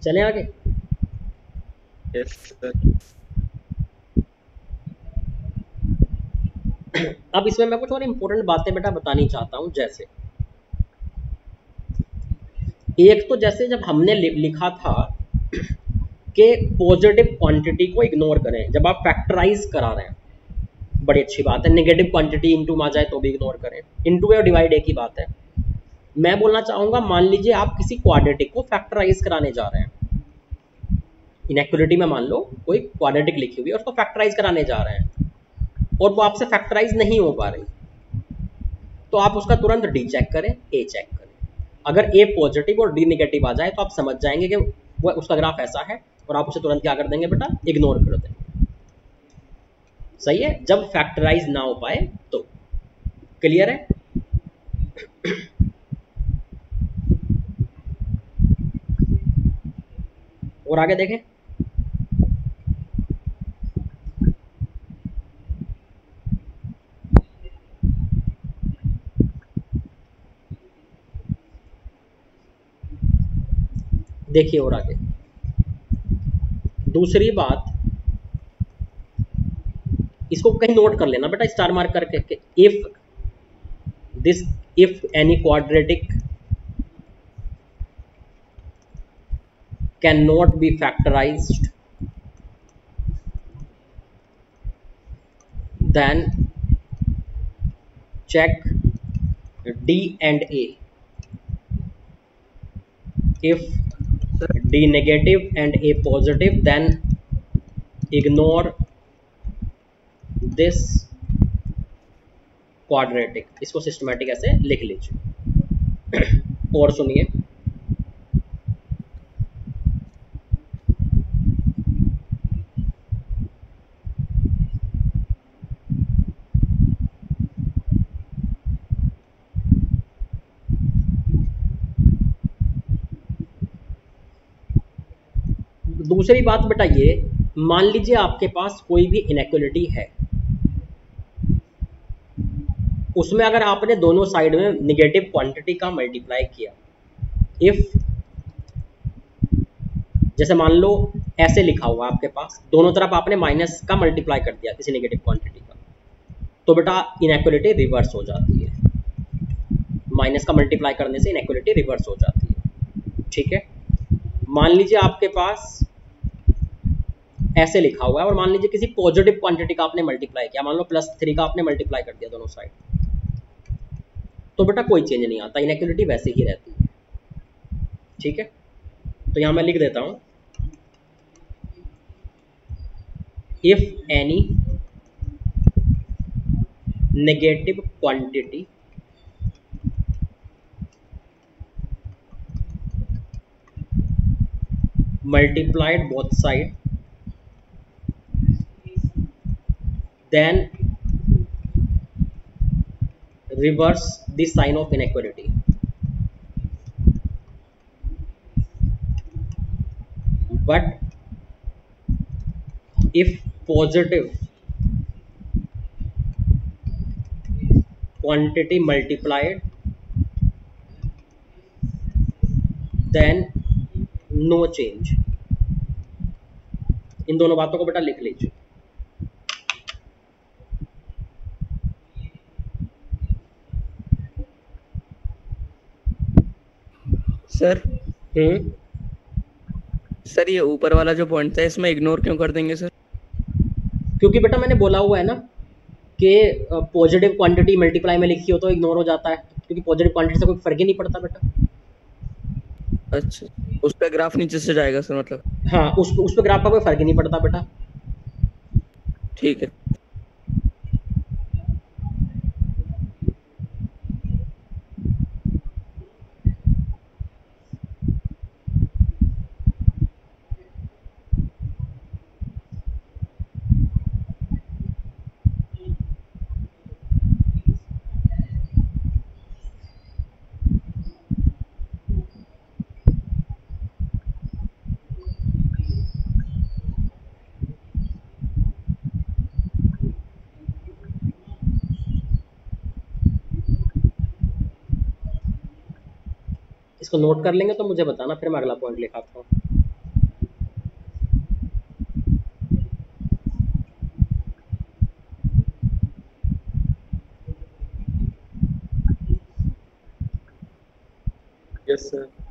चले आगे। यस (coughs) सर अब इसमें मैं कुछ और इम्पोर्टेंट बातें बेटा बतानी चाहता हूँ, जैसे। एक तो जैसे जब हमने लिखा था (coughs) कि पॉजिटिव क्वांटिटी को इग्नोर करें, जब आप फैक्टराइज करा रहे हैं, बड़ी अच्छी बात है नेगेटिव क्वांटिटी इनटू में आ जाए तो भी इग्नोर करें। इनटू और डिवाइड एक ही बात है। मैं बोलना चाहूँगा, मान लीजिए आप किसी क्वाड्रेटिक को फैक्टराइज कराने जा रहे हैं। इनएक्युरेटी में मान लो, कोई क्वाड्रेटिक लिखी हुई है उसको फैक्टराइज कराने जा रहे हैं और वो आपसे फैक्टराइज नहीं हो पा रही। तो आप उसका तुरंत डी चेक करें ए चेक करें। अगर ए पॉजिटिव और डी नेगेटिव आ जाए तो आप समझ जाएँगे कि वो, उसका ग्राफ ऐसा है और आप उसे तुरंत क्या कर देंगे बेटा? इग्नोर कर देंगे। सही है? जब फैक्टराइज ना हो पाए तो। क्लियर है? और आगे देखें। देखिए और आगे दूसरी बात, इसको कहीं नोट कर लेना, बेटा स्टार मार्क करके if this if any quadratic can not be factorised then check D and A. If D negative and A positive, then ignore this quadratic. इसको सिस्टमेटिक ऐसे लिख लीजिए और सुनिए दूसरी बात बताइए, मान लीजिए आपके पास कोई भी इनक्वलिटी है। उसमें अगर आपने दोनों साइड में निगेटिव क्वांटिटी का मल्टीप्लाई किया इफ़ जैसे मान लो, ऐसे लिखा हुआ आपके पास, दोनों तरफ़ आपने माइनस का मल्टीप्लाई कर दिया किसी नेगेटिव क्वांटिटी का तो बेटा इनक्वलिटी रिवर्स हो जाती है। माइनस का मल्टीप्लाई करने से इनक्वलिटी रिवर्स हो जाती है। ठीक है? मान लीजिए आपके पास ऐसे लिखा हुआ है और मान लीजिए किसी पॉजिटिव क्वांटिटी का आपने मल्टीप्लाई किया, मान लो प्लस थ्री का आपने मल्टीप्लाई कर दिया दोनों साइड तो बेटा कोई चेंज नहीं आता इनक्वलिटी वैसे ही रहती है। ठीक है? तो यहाँ मैं लिख देता हूँ। If any negative quantity multiplied both side then reverse the sign of inequality but if positive quantity multiplied then no change इन दोनों बातों को बेटा लिख लीजिए सर। हम्म। सर ये ऊपर वाला जो पॉइंट था इसमें इग्नोर क्यों कर देंगे सर? क्योंकि बेटा मैंने बोला हुआ है ना कि पॉजिटिव क्वांटिटी मल्टीप्लाई में लिखी हो तो इग्नोर हो जाता है। क्योंकि पॉजिटिव क्वांटिटी से कोई फ़र्क ही नहीं पड़ता बेटा। अच्छा उस पर ग्राफ नीचे से जाएगा सर मतलब? हाँ उस उस पर ग्राफ का कोई फ़र्क ही नहीं पड़ता बेटा। ठीक है। इसको नोट कर लेंगे तो मुझे बताना, फिर मैं अगला पॉइंट लिखाता हूँ। Yes सर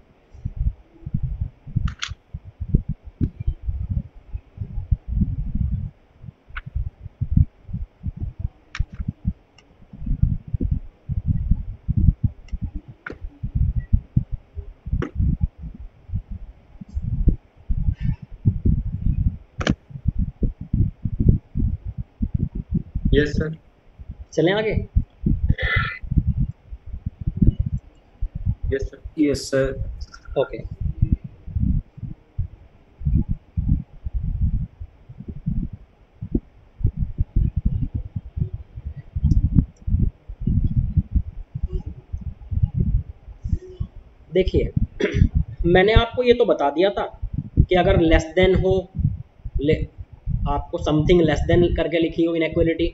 यस सर चलें आगे? Yes sir yes sir okay देखिए (clears throat) मैंने आपको ये तो बता दिया था कि अगर लेस देन हो ले आपको समथिंग लेस देन करके लिखी हो इनक्वलिटी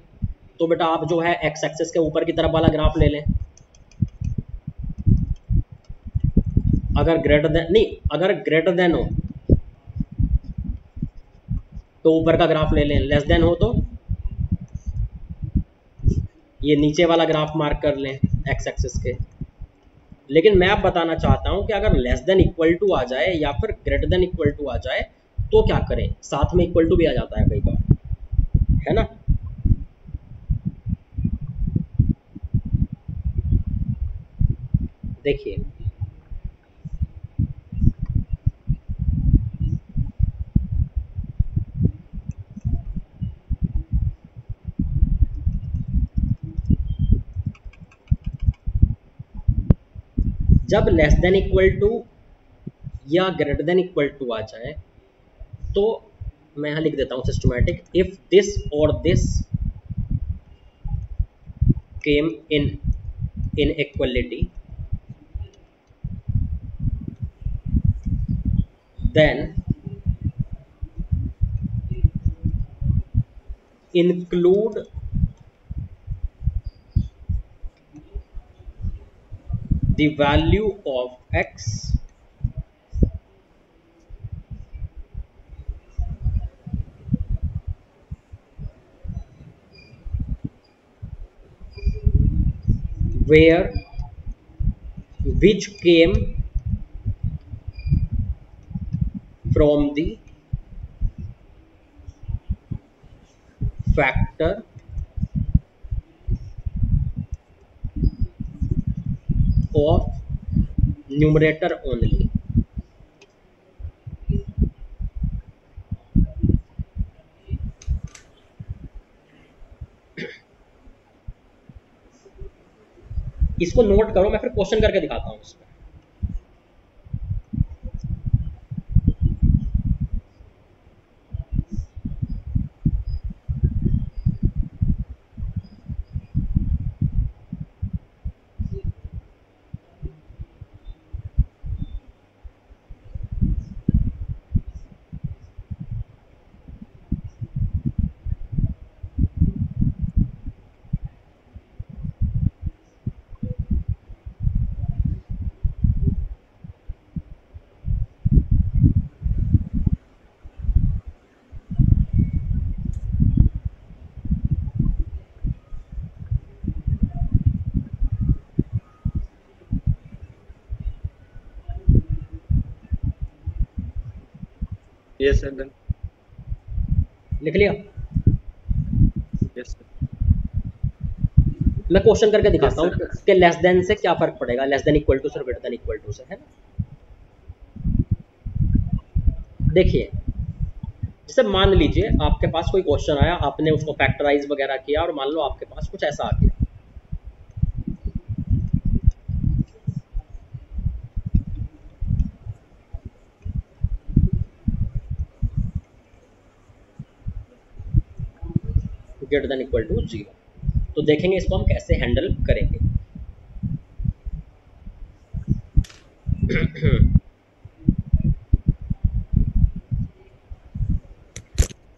तो बेटा आप जो है एक्स एक्सेस के ऊपर की तरफ़ वाला ग्राफ ले लें। अगर ग्रेटर देन नहीं, अगर ग्रेटर देन हो तो ऊपर का ग्राफ ले लें। लेस देन हो तो ये नीचे वाला ग्राफ मार्क कर लें एक्स एक्सेस के। लेकिन मैं आप बताना चाहता हूँ कि अगर लेस देन इक्वल टू आ जाए या फिर ग्रेटर देन इक्वल टू आ जाए तो क्या करें? साथ में इक्वल टू भी आ जाता है कई बार। है ना? देखिए। जब लेस देन इक्वल टू या ग्रेटर देन इक्वल टू आ जाए तो मैं यहाँ लिख देता हूँ सिस्टमैटिक इफ़ दिस और this came in in then include the value of x where which came from the factor of numerator only इसको नोट करो मैं फिर क्वेश्चन करके दिखाता हूँ इसमें यस सर डन लिख लिया यस सर मैं क्वेश्चन करके दिखाता Yes, हूँ कि लेस देन से क्या फ़र्क पड़ेगा? लेस देन इक्वल टू से ग्रेटर देन इक्वल टू से है ना? देखिए जैसे मान लीजिए आपके पास कोई क्वेश्चन आया आपने उसको फैक्टराइज वगैरह किया और मान लो आपके पास कुछ ऐसा आ गया। Greater than equal to zero तो देखेंगे इसको हम कैसे हैंडल करेंगे।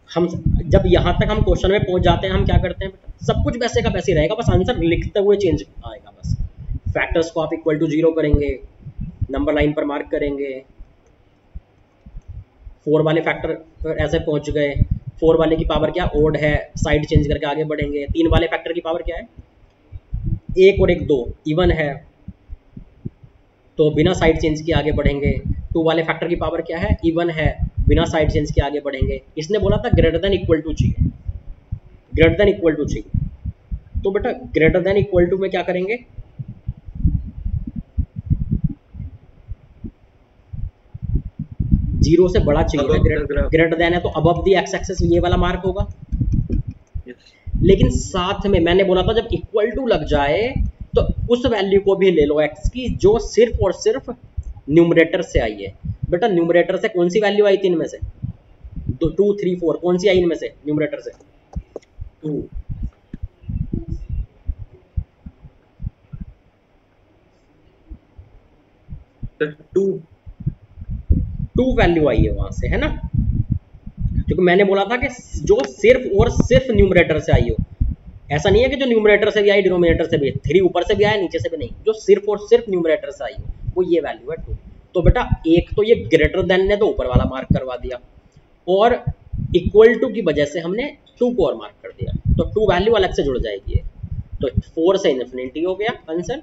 हम जब यहाँ तक हम क्वेश्चन में पहुँच जाते हैं, हम क्या करते हैं सब कुछ वैसे का वैसे रहेगा, बस आंसर लिखते हुए चेंज आएगा बस। फैक्टर्स को आप इक्वल टू ज़ीरो करेंगे नंबर लाइन पर मार्क करेंगे। फोर वाले फैक्टर ऐसे पहुँच गए। फोर वाले की पावर क्या? ओड है साइड चेंज करके आगे बढ़ेंगे। तीन वाले फैक्टर की पावर क्या है? एक और एक दो इवन है। तो बिना साइड चेंज के आगे बढ़ेंगे। टू वाले फैक्टर की पावर क्या है? इवन है। बिना साइड चेंज के आगे बढ़ेंगे। इसने बोला था ग्रेटर देन इक्वल टू चाहिए। ग्रेटर देन इक्वल टू चाहिए। तो बेटा ग्रेटर देन इक्वल टू में क्या करेंगे? ज़ीरो से बड़ा चाहिए ना ग्रेटर देन है तो अबव दी एक्स एक्सेस ये वाला मार्क होगा। लेकिन साथ में मैंने बोला था जब इक्वल टू लग जाए तो उस वैल्यू को भी ले लो एक्स की जो सिर्फ़ और सिर्फ़ न्यूमरेटर से आई है। बेटा न्यूमरेटर से कौन सी वैल्यू आई थी इनमें से? दो टू थ्री फोर कौन सी आई इनमें से न्यूमरेटर से? टू टू टू वैल्यू आई है वहाँ से, है ना? क्योंकि मैंने बोला था कि जो सिर्फ़ और सिर्फ़ न्यूमरेटर से आई हो। ऐसा नहीं है कि जो न्यूमरेटर से भी आई डिनोमिनेटर से भी थ्री ऊपर से भी आया, नीचे से भी नहीं। जो सिर्फ़ और सिर्फ़ न्यूमरेटर से आई हो, वो ये वैल्यू है टू तो बेटा, एक तो ये ग्रेटर देन ने तो ऊपर वाला मार्क करवा दिया। और इक्वल टू की वजह से हमने टू को और मार्क कर दिया। तो टू वैल्यू अलग से जुड़ जाएगी तो फोर से इन्फिनिटी हो गया आंसर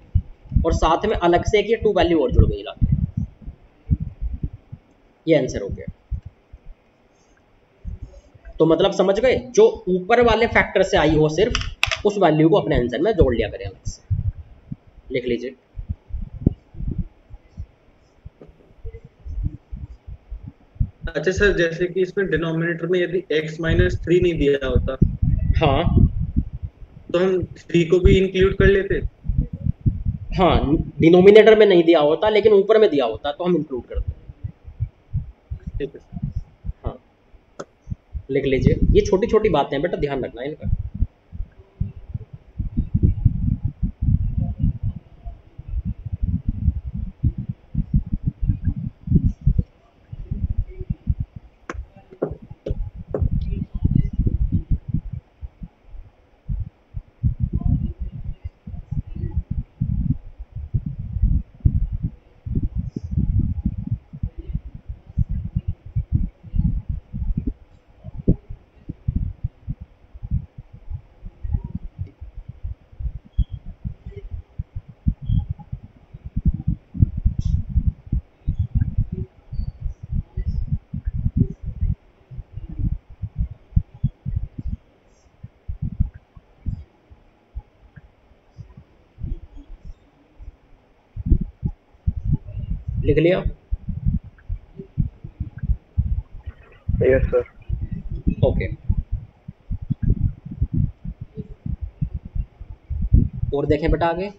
और साथ में अलग से एक ये टू वैल्यू और जुड़ गई लाके ये आंसर हो गया। तो मतलब समझ गए? जो ऊपर वाले फैक्टर से आई हो सिर्फ़ उस वैल्यू को अपने आंसर में जोड़ लिया करें अलग से। लिख लीजिए। अच्छा सर जैसे कि इसमें डिनोमिनेटर में यदि x माइनस थ्री नहीं दिया होता हाँ। तो हम थ्री को भी इंक्लूड कर लेते? हाँ डिनोमिनेटर में नहीं दिया होता लेकिन ऊपर में दिया होता तो हम इंक्लूड करते। ठीक है। हाँ। लिख लीजिए। ये छोटी छोटी बातें हैं बेटा ध्यान रखना इनका। लिख लिया? यस सर ओके और देखें बेटा आगे।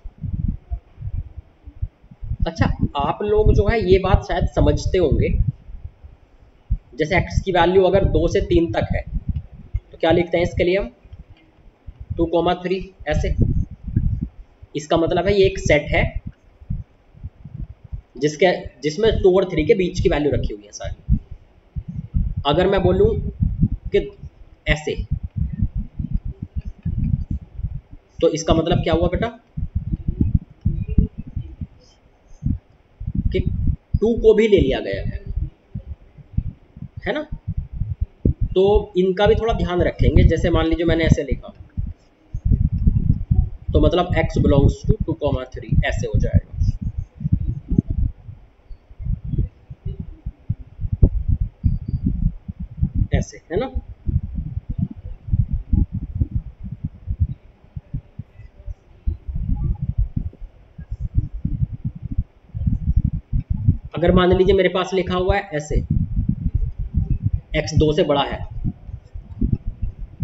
अच्छा आप लोग जो है ये बात शायद समझते होंगे। जैसे x की वैल्यू अगर दो से तीन तक है तो क्या लिखते हैं इसके लिए हम? टू कोमा थ्री ऐसे। इसका मतलब है ये एक सेट है। जिसके, जिसमें टू और थ्री के बीच की वैल्यू रखी हुई है सारी। अगर मैं बोलूँ कि ऐसे तो इसका मतलब क्या हुआ बेटा? कि टू को भी ले लिया गया है। है ना? तो इनका भी थोड़ा ध्यान रखेंगे। जैसे मान लीजिए मैंने ऐसे लिखा। तो मतलब x belongs to two comma three ऐसे हो जाएगा। ऐसे, है ना? अगर मान लीजिए मेरे पास लिखा हुआ है ऐसे एक्स दो से बड़ा है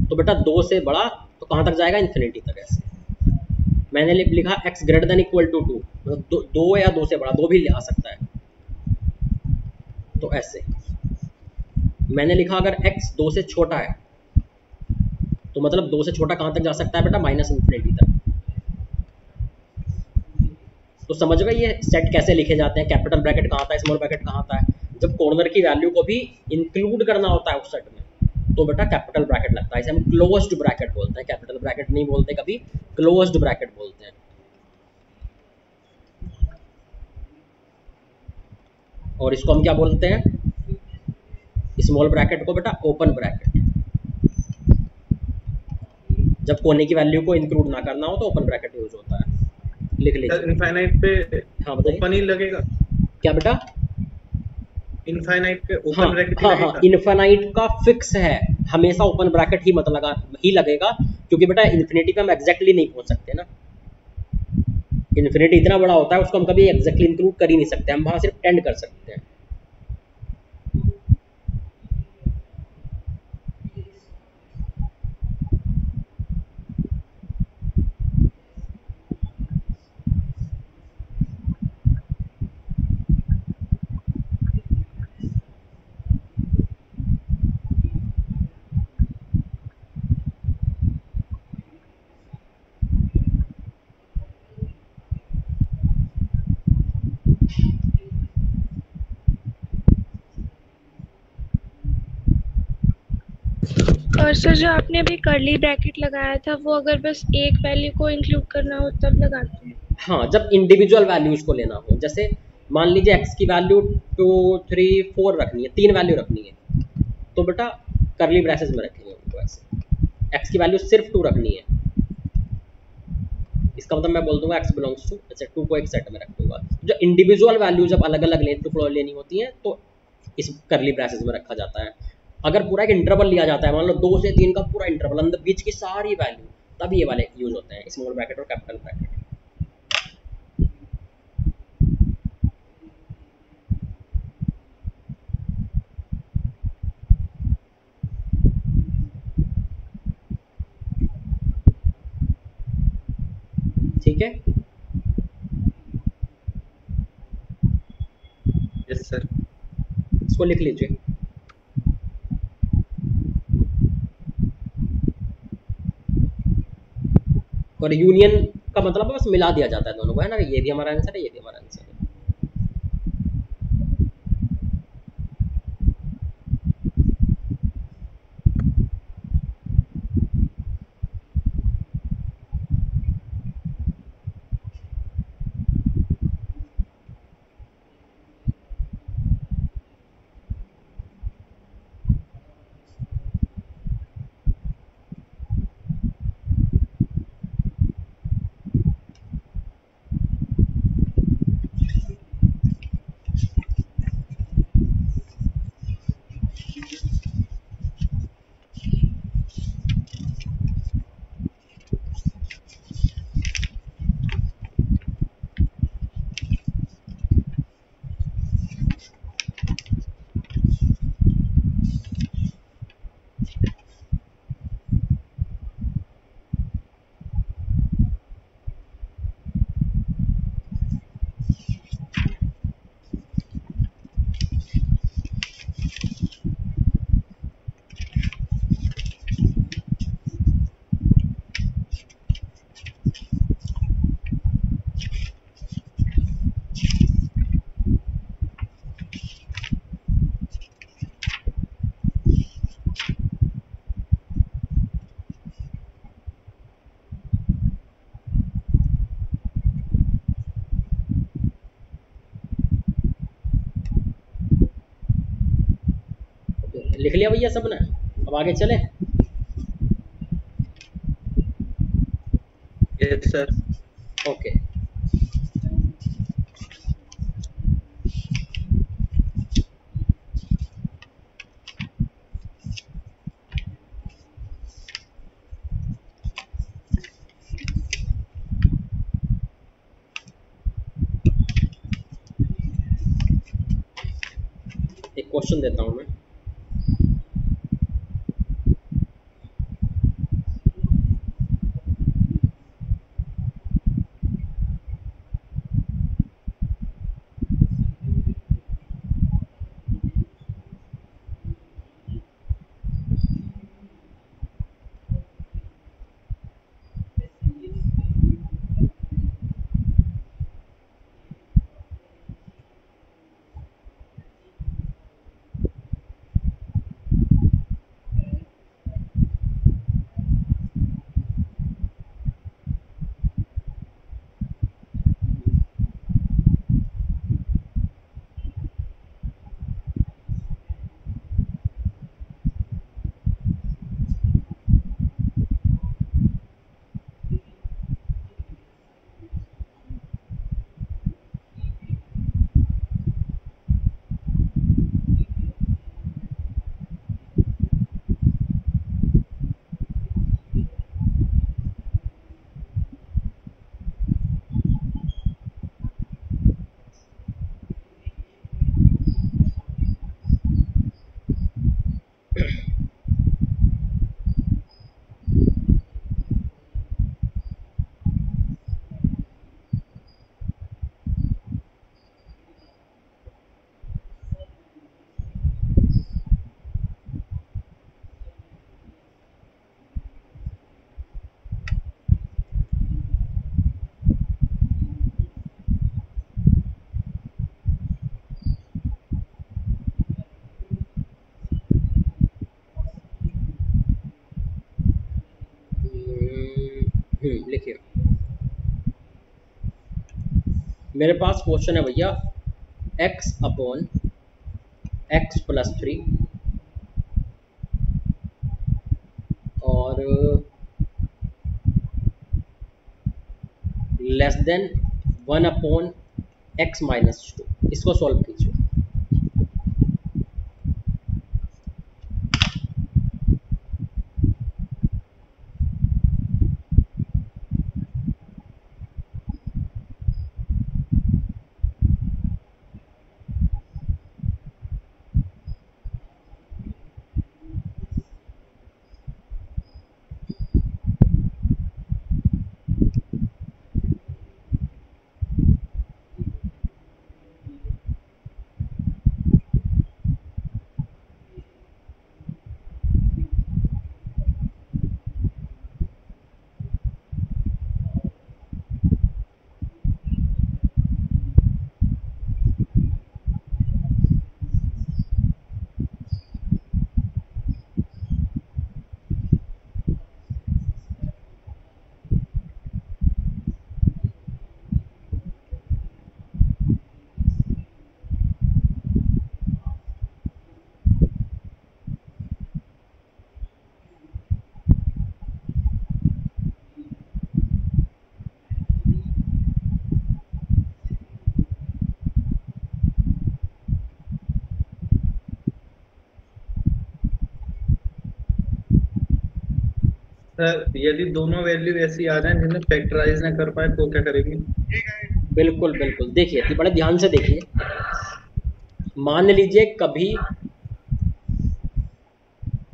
तो बेटा दो से बड़ा तो कहाँ तक जाएगा? इन्फिनिटी तक ऐसे। मैंने लिखा x greater than equal to two मतलब दो या दो से बड़ा, दो भी ले आ सकता है। तो ऐसे। मैंने लिखा अगर एक्स दो से छोटा है तो मतलब दो से छोटा कहाँ तक जा सकता है बेटा? माइनस इन्फिनिटी तक। तो समझ गए ये सेट कैसे लिखे जाते हैं? कैपिटल ब्रैकेट कहाँ था? स्मॉल ब्रैकेट कहाँ था? जब कॉर्नर की वैल्यू को भी इंक्लूड करना होता है उस सेट में तो बेटा कैपिटल ब्रैकेट लगता है। इसे हम क्लोज्ड ब्रैकेट बोलते हैं। कैपिटल ब्रैकेट नहीं बोलते कभी क्लोज्ड ब्रैकेट बोलते हैं। और इसको हम क्या बोलते हैं? स्मॉल ब्रैकेट को बेटा ओपन ब्रैकेट जब कोने की वैल्यू को इंक्लूड ना करना हो तो ओपन ब्रैकेट यूज़ होता है। लिख लीजिए। इनफाइनाइट पे हाँ बताइए। ओपन ही लगेगा? क्या बेटा? इनफाइनाइट पे हाँ ब्रैकेट ही हाँ हाँ लगेगा। का फिक्स है। हमेशा ओपन ब्रैकेट ही मत लगा ही लगेगा क्योंकि बेटा इन्फिनिटी पे हम एग्जैक्टली नहीं पहुँच सकते ना। इन्फिनिटी इतना बड़ा होता है उसको हम कभी एग्जैक्टली इंक्लूड कर ही नहीं सकते। हम वहाँ सिर्फ़ टेंड कर सकते हैं और सर जो आपने अभी करली ब्रैकेट लगाया था, वो अगर बस एक वैल्यू को इंक्लूड करना हो, तब लगाते हैं हाँ जब इंडिविजुअल वैल्यूज़ को लेना हो, जैसे मान लीजिए एक्स की वैल्यू टू थ्री फोर रखनी है, तीन वैल्यू रखनी है तो बेटा करली ब्रैसेस में रखेंगे उनको ऐसे। एक्स की वैल्यू सिर्फ़ टू रखनी है। इसका मतलब मैं बोल दूँगा एक्स बिलोंग्स टू जैसे टू को एक सेट में रख दूँगा। जो इंडिविजुअल वैल्यू जब अलग अलग लेन लेनी होती है तो इस करली ब्रैसेस में रखा जाता है। अगर पूरा एक इंटरवल लिया जाता है मान लो दो से तीन का पूरा इंटरवल अंदर बीच की सारी वैल्यू तब ये वाले यूज़ होते हैं स्मॉल ब्रैकेट और कैपिटल ब्रैकेट ठीक है? यस सर इसको लिख लीजिए। और यूनियन का मतलब बस मिला दिया जाता है दोनों को, है ना? ये भी हमारा आंसर है, ये भी हमारा आंसर है लिख लिया भैया सबने? अब आगे चले। यस सर ओके लिखिए मेरे पास क्वेश्चन है भैया। X upon x plus three और less than one upon x minus two इसको सॉल्व कीजिए। सर, यदि दोनों वैल्यू ऐसी आ जाए जिन्हें फैक्टराइज ना कर पाए तो क्या करेंगे? बिल्कुल बिल्कुल। देखिए बड़े ध्यान से देखिए। मान लीजिए कभी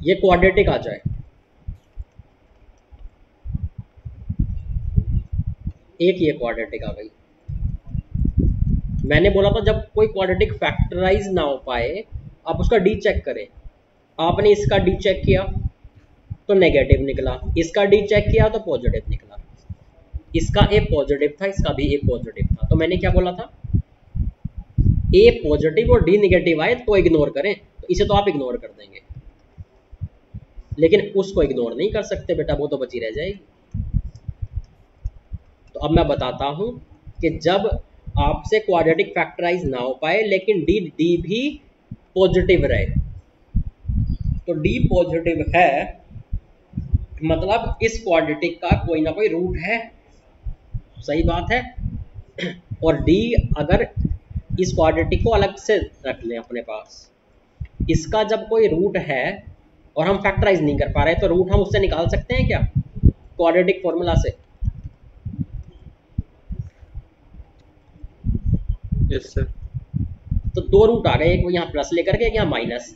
ये क्वाड्रेटिक आ जाए। एक ये क्वाड्रेटिक आ गई। मैंने बोला था, जब कोई क्वाड्रेटिक फैक्टराइज ना हो पाए, आप उसका डी चेक करें। आपने इसका डी चेक किया। तो नेगेटिव निकला। इसका डी चेक किया तो पॉजिटिव निकला। इसका ए पॉजिटिव था, इसका भी ए पॉजिटिव था। तो मैंने क्या बोला था? ए पॉजिटिव और डी नेगेटिव आए तो इग्नोर करें। तो इसे तो आप इग्नोर कर देंगे। लेकिन उसको इग्नोर नहीं कर सकते बेटा, वो तो बची रह जाएगी। तो अब मैं बताता हूँ कि जब आपसे क्वाड्रेटिक फैक्टराइज ना हो पाए, लेकिन डी डी भी पॉजिटिव रहे। तो डी पॉजिटिव है मतलब इस क्वाड्रेटिक का कोई ना कोई रूट है। सही बात है। और डी अगर इस क्वाड्रेटिक को अलग से रख लें अपने पास इसका जब कोई रूट है और हम फैक्टराइज नहीं कर पा रहे तो रूट हम उससे निकाल सकते हैं क्या? क्वाड्रेटिक फॉर्मूला से। यस सर तो दो रूट आ गए एक यहाँ प्लस लेकर के एक यहाँ माइनस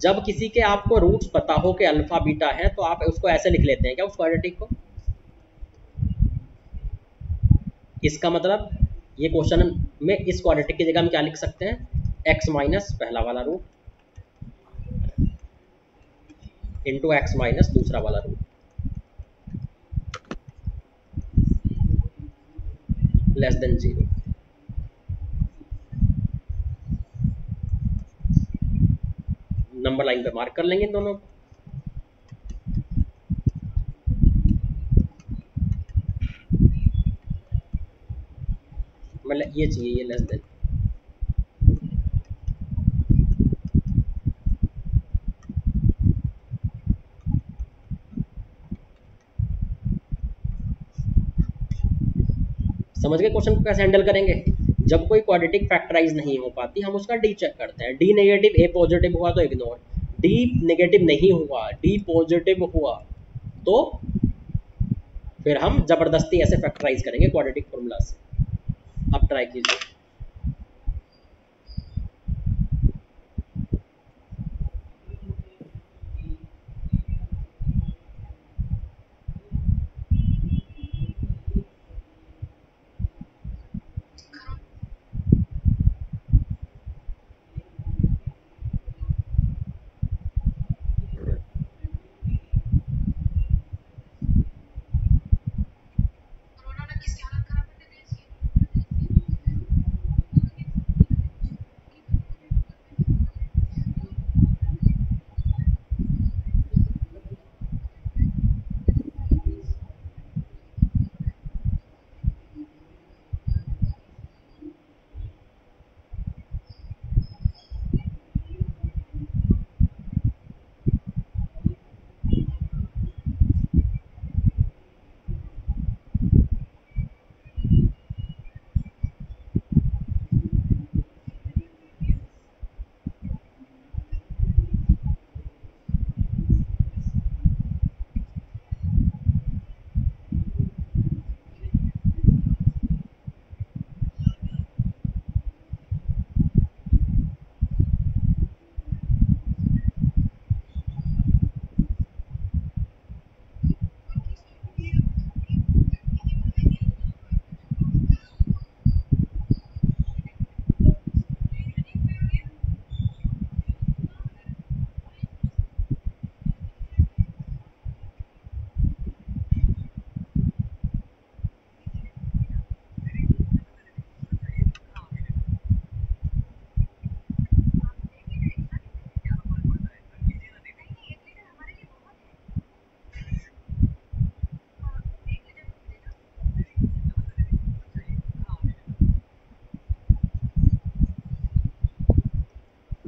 जब किसी के आपको रूट्स पता हो कि अल्फ़ा बीटा है तो आप उसको ऐसे लिख लेते हैं। क्या उस क्वाड्रेटिक को? इसका मतलब ये क्वेश्चन में इस क्वाड्रेटिक की जगह हम क्या लिख सकते हैं? एक्स माइनस पहला वाला रूट इंटू एक्स माइनस दूसरा वाला root less than zero number line पे मार्क कर लेंगे दोनों। मतलब ये चाहिए, ये लेस देन समझ गए क्वेश्चन को कैसे हैंडल करेंगे? जब कोई क्वाड्रेटिक फैक्टराइज नहीं हो पाती, हम उसका डी चेक करते हैं। डी नेगेटिव ए पॉजिटिव हुआ तो इग्नोर डी नेगेटिव नहीं हुआ डी पॉजिटिव हुआ तो फिर हम ज़बरदस्ती ऐसे फैक्टराइज करेंगे क्वाड्रेटिक फॉर्मूला से। अब ट्राई कीजिए।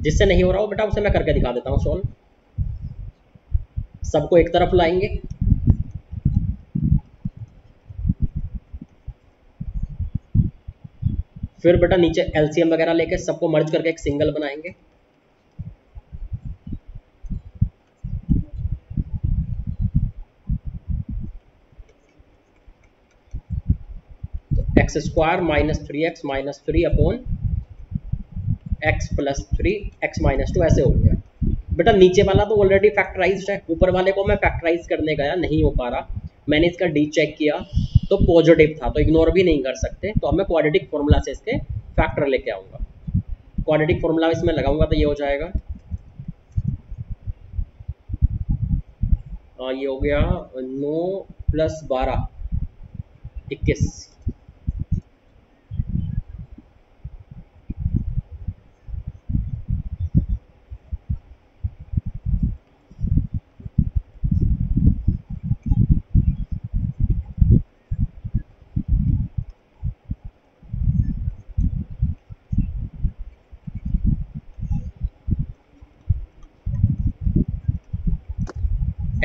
जिससे नहीं हो रहा हो बेटा, उसे मैं करके दिखा देता हूँ सॉल्व सबको एक तरफ़ लाएँगे। फिर बेटा नीचे एलसीएम वगैरह लेके सबको मर्ज करके एक सिंगल बनाएँगे। तो x square minus three x minus three upon x plus three x minus two ऐसे हो गया। बेटा नीचे वाला तो ऑलरेडी फैक्टराइज है। ऊपर वाले को मैं फैक्टराइज करने गया नहीं हो पा रहा। मैंने इसका डी चेक किया तो पॉजिटिव था तो इग्नोर भी नहीं कर सकते। तो अब मैं क्वाड्रेटिक फॉर्मूला से इसके फैक्टर लेके आऊँगा। क्वाड्रेटिक फॉर्मूला इसमें लगाऊँगा तो ये हो जाएगा। आ, ये हो गया नौ प्लस बारह इक्कीस।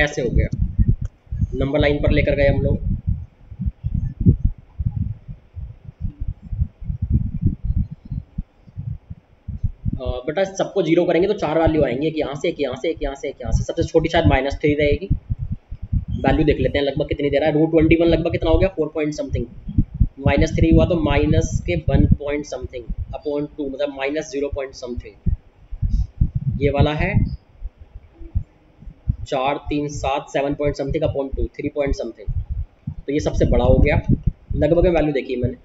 ऐसे हो गया। नंबर लाइन पर लेकर गए हम लोग। बेटा सबको ज़ीरो करेंगे तो चार वैल्यू आएँगे एक यहाँ से एक यहाँ से एक यहाँ से एक यहाँ से। सबसे छोटी शायद माइनस थ्री रहेगी। वैल्यू देख लेते हैं लगभग कितनी दे रहा है। रूट ट्वेंटी वन लगभग कितना हो गया? Four point something minus three हुआ तो माइनस के one point something upon two मतलब माइनस ज़ीरो पॉइंट समथिंग ये वाला है। चार, तीन, सात seven point something upon two three point something तो ये सबसे बड़ा हो गया। लगभग वैल्यू देखी मैंने।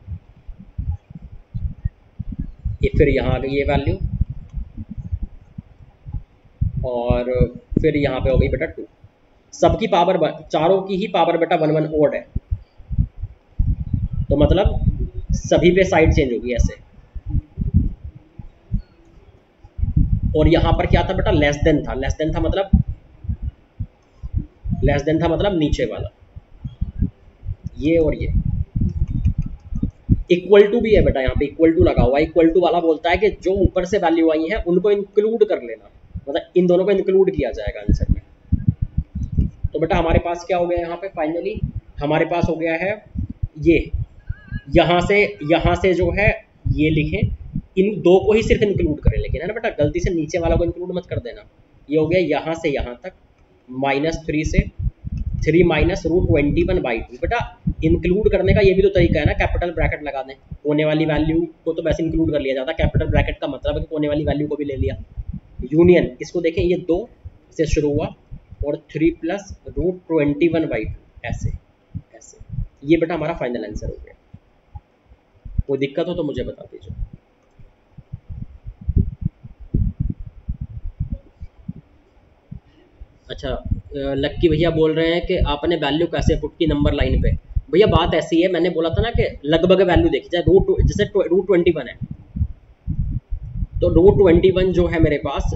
ये फिर यहाँ आ गई ये वैल्यू और फिर यहाँ पे हो गई बेटा टू सबकी पावर चारों की ही पावर बेटा वन वन ओड है। तो मतलब सभी पे साइड चेंज होगी ऐसे। और यहाँ पर क्या था बेटा? लेस देन था। लेस देन था मतलब लेस देन था मतलब नीचे वाला। ये और ये। इक्वल टू भी है बेटा, यहाँ पे इक्वल टू लगा हुआ इक्वल टू वाला बोलता है कि जो ऊपर से वैल्यू आई है, उनको इंक्लूड कर लेना। मतलब इन दोनों को इंक्लूड किया जाएगा आंसर में। तो बेटा हमारे पास क्या हो गया यहाँ पे? फाइनली हमारे पास हो गया है ये। यहाँ से यहाँ से जो है, ये लिखें। इन दो को ही सिर्फ़ इंक्लूड करें लेकिन, है ना बेटा? गलती से नीचे वाला को इंक्लूड मत कर देना। ये हो गया यहाँ से यहाँ तक। माइनस थ्री से three minus root twenty one by two बेटा इंक्लूड करने का ये भी तो तरीका है ना कैपिटल ब्रैकेट लगा दें। कोने वाली वैल्यू को तो वैसे इंक्लूड कर लिया जाता है। कैपिटल ब्रैकेट का मतलब है कि कोने वाली वैल्यू को भी ले लिया। यूनियन इसको देखें, ये दो से शुरू हुआ और three plus root twenty one by two ऐसे ऐसे। ये बेटा हमारा फाइनल आंसर हो गया। कोई दिक्कत हो तो मुझे बता दीजिए। अच्छा लक्की भैया बोल रहे हैं कि आपने वैल्यू कैसे पुट की नंबर लाइन पे? भैया, बात ऐसी है, मैंने बोला था ना कि लगभग वैल्यू देखी जाए रूट जैसे रूट ट्वेंटी वन है। तो रूट ट्वेंटी वन जो है मेरे पास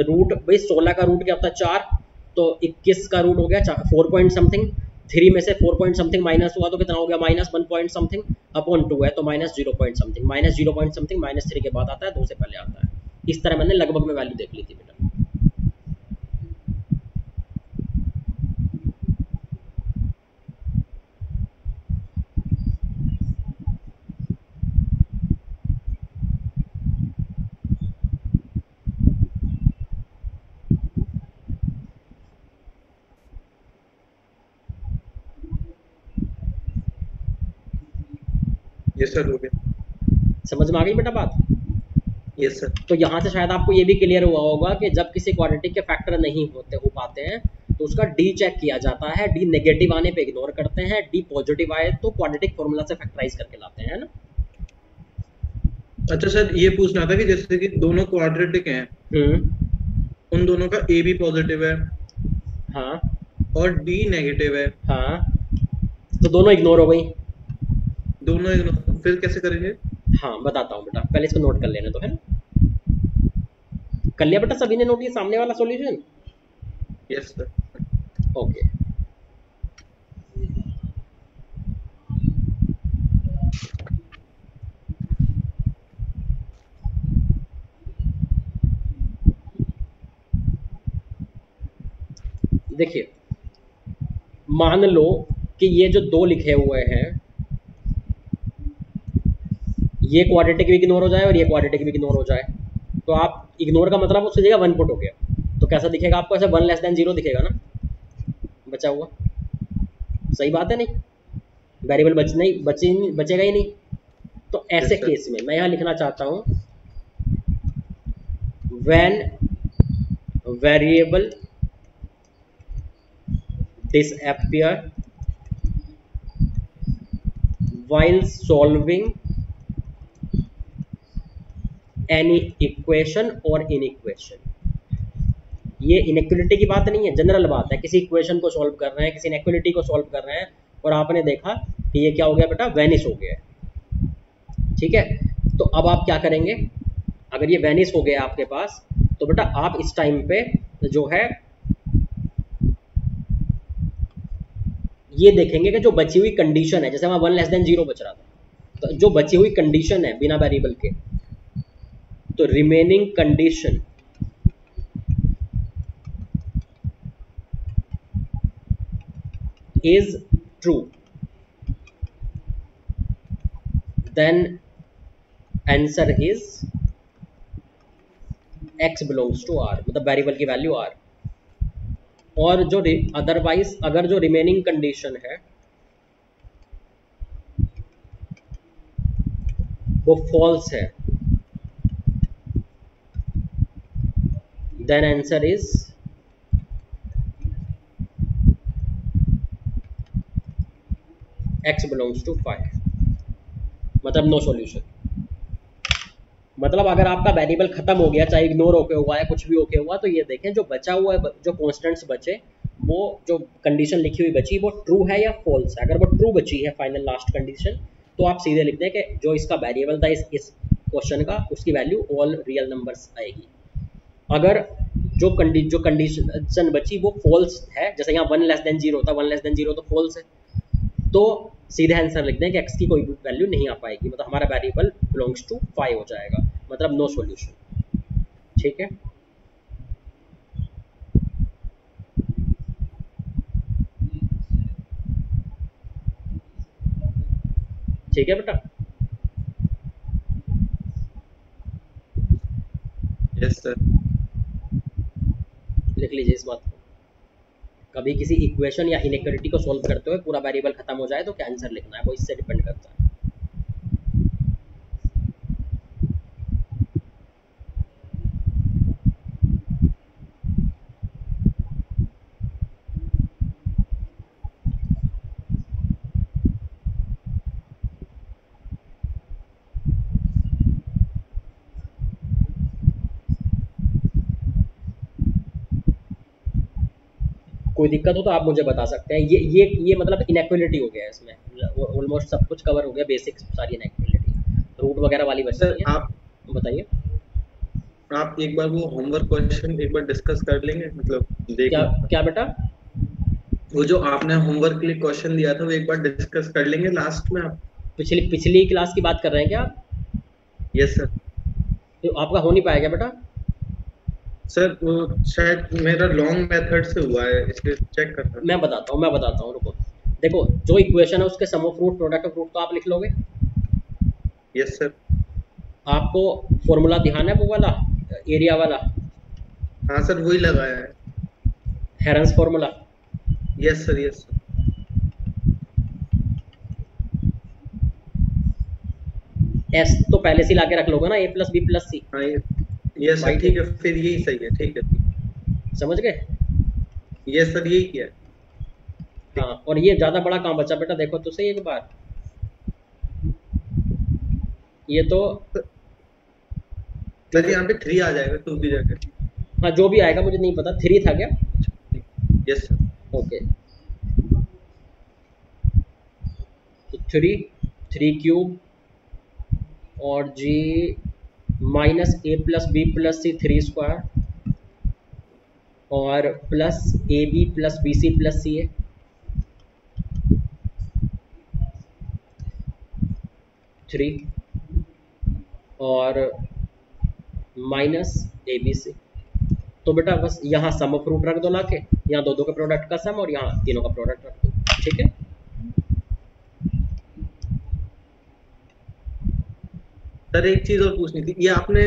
रूट भाई, सोलह का रूट क्या होता है? चार। तो इक्कीस का रूट हो गया फोर पॉइंट समथिंग थ्री में से फोर पॉइंट समथिंग माइनस हुआ तो कितना हो गया? Minus one point something upon two है तो minus zero point something minus zero point something minus three के बाद आता है, दो से पहले आता है। इस तरह मैंने लगभग में वैल्यू देख ली थी, बेटा। यस सर हो गया समझ में आ गई बेटा बात? यस सर तो यहाँ से शायद आपको ये भी क्लियर हुआ होगा कि जब किसी क्वाड्रेटिक के फैक्टर नहीं होते हो पाते हैं तो उसका डी चेक किया जाता है डी नेगेटिव आने पे इग्नोर करते हैं डी पॉजिटिव आए तो क्वाड्रेटिक फॉर्मूला से फैक्टराइज करके लाते हैं ना? अच्छा सर ये पूछना था कि जैसे कि दोनों क्वाड्रेटिक हैं हम्म। उन दोनों का ए भी पॉजिटिव है हाँ। और डी नेगेटिव है। हाँ। तो दोनों इग्नोर हो गई। दोनों इग्नोर फिर कैसे करेंगे? हाँ बताता हूँ बेटा। पहले इसको नोट कर लेना तो है ना? कर लिया बेटा सभी ने नोट किया सामने वाला सॉल्यूशन यस सर ओके देखिए मान लो कि ये जो दो लिखे हुए हैं ये क्वाड्रेटिक भी इग्नोर हो जाए और ये क्वाड्रेटिक भी इग्नोर हो जाए। तो आप इग्नोर का मतलब उसकी जगह वन पुट हो गया। तो कैसा दिखेगा आपको? ऐसे वन लेस देन ज़ीरो दिखेगा ना? बचा हुआ। सही बात है नहीं? वेरिएबल बच नहीं बचे बचेगा ही नहीं। तो ऐसे केस में मैं यहाँ लिखना चाहता हूँ। When variable disappear while solving any equation or inequation ये इनक्वलिटी की बात नहीं है जनरल बात है। किसी इक्वेशन को सॉल्व कर रहे हैं, किसी इनक्वलिटी को सॉल्व कर रहे हैं, और आपने देखा कि ये क्या हो गया बेटा? वेनिस हो गया ठीक है? तो अब आप क्या करेंगे? अगर ये वेनिस हो गया आपके पास तो बेटा आप इस टाइम पे जो है, ये देखेंगे कि जो बची हुई कंडीशन है, जैसे वहाँ वन लेस देन ज़ीरो बच रहा था। तो जो बची हुई कंडीशन है बिना वेरिएबल के तो remaining condition is true. Then answer is x belongs to r मतलब वेरिएबल की वैल्यू r. और जो अदरवाइज़ अगर जो रिमेनिंग कंडीशन है, वो फॉल्स है. Then answer is x belongs to 5 मतलब नो सॉल्यूशन मतलब अगर आपका वेरिएबल खत्म हो गया, चाहे इग्नोर होके हुआ है कुछ भी होके हुआ तो ये देखें जो बचा हुआ है, जो कॉन्स्टेंट्स बचे, वो जो कंडीशन लिखी हुई बची, वो ट्रू है या फॉल्स है? अगर वो ट्रू बची है फाइनल लास्ट कंडीशन तो आप सीधे लिख दें कि जो इसका वेरिएबल था इस इस क्वेश्चन का, उसकी वैल्यू ऑल रियल नंबर्स आएगी। अगर जो कंडी जो कंडीशन बची, वो फॉल्स है। जैसे यहाँ वन लेस देन ज़ीरो था वन लेस देन ज़ीरो तो फॉल्स है। तो सीधे आंसर लिख दें कि एक्स की कोई भी वैल्यू नहीं आ पाएगी। मतलब हमारा वेरिएबल बिलोंग्स टू फाइव हो जाएगा। मतलब नो सॉल्यूशन ठीक है? ठीक है बेटा? यस सर लिख लीजिए इस बात को। कभी किसी इक्वेशन या इनिक्वरिटी को सोल्व करते हुए पूरा वेरिएबल खत्म हो जाए तो क्या आंसर लिखना है? वो इससे डिपेंड करता है। कोई दिक्कत हो तो आप मुझे बता सकते हैं। ये ये ये मतलब इनक्वलिटी हो गया है इसमें ऑलमोस्ट सब कुछ कवर हो गया बेसिक सारी इनक्वलिटी रूट वगैरह वाली बच रही है। आप बताइए। आप एक बार वो होमवर्क क्वेश्चन एक बार डिस्कस कर लेंगे मतलब देख क्या क्या बेटा? वो जो आपने होमवर्क के लिए क्वेश्चन दिया था वो एक बार डिस्कस कर लेंगे लास्ट में आप। पिछली पिछली क्लास की बात कर रहे हैं क्या आप? यस सर तो आपका हो नहीं पाएगा बेटा? सर वो शायद मेरा लॉन्ग मेथड से हुआ है इसलिए चेक करना। मैं बताता हूँ मैं बताता हूँ रुको। देखो जो इक्वेशन है उसके sum of root product of root तो आप लिख लोगे? यस सर आपको फॉर्मूला ध्यान है वो वाला एरिया वाला? हाँ सर वही लगाया है। Heron's formula yes sir yes sir yes तो पहले से लाके रख लोगे ना a plus b plus c हाँ यस सर ठीक है फिर यही सही है ठीक है समझ गए? यस सर यही किया हाँ और ये ज़्यादा बड़ा काम बचा बेटा देखो तो सही एक बार ये तो सर यहाँ पे थ्री आ जाएगा टू की जगह हाँ जो भी आएगा मुझे नहीं पता। थ्री था क्या? यस सर ओके तो थ्री थ्री क्यूब और जी minus a plus b plus c three square और plus a b plus b c plus c a. Three और माइनस ए बी सी। तो बेटा बस यहाँ सम ऑफ़ रूट रख दो लाके, यहाँ दो दो के प्रोडक्ट का सम और यहाँ तीनों का प्रोडक्ट रख दो, ठीक है? सर एक चीज़ और पूछनी थी। ये आपने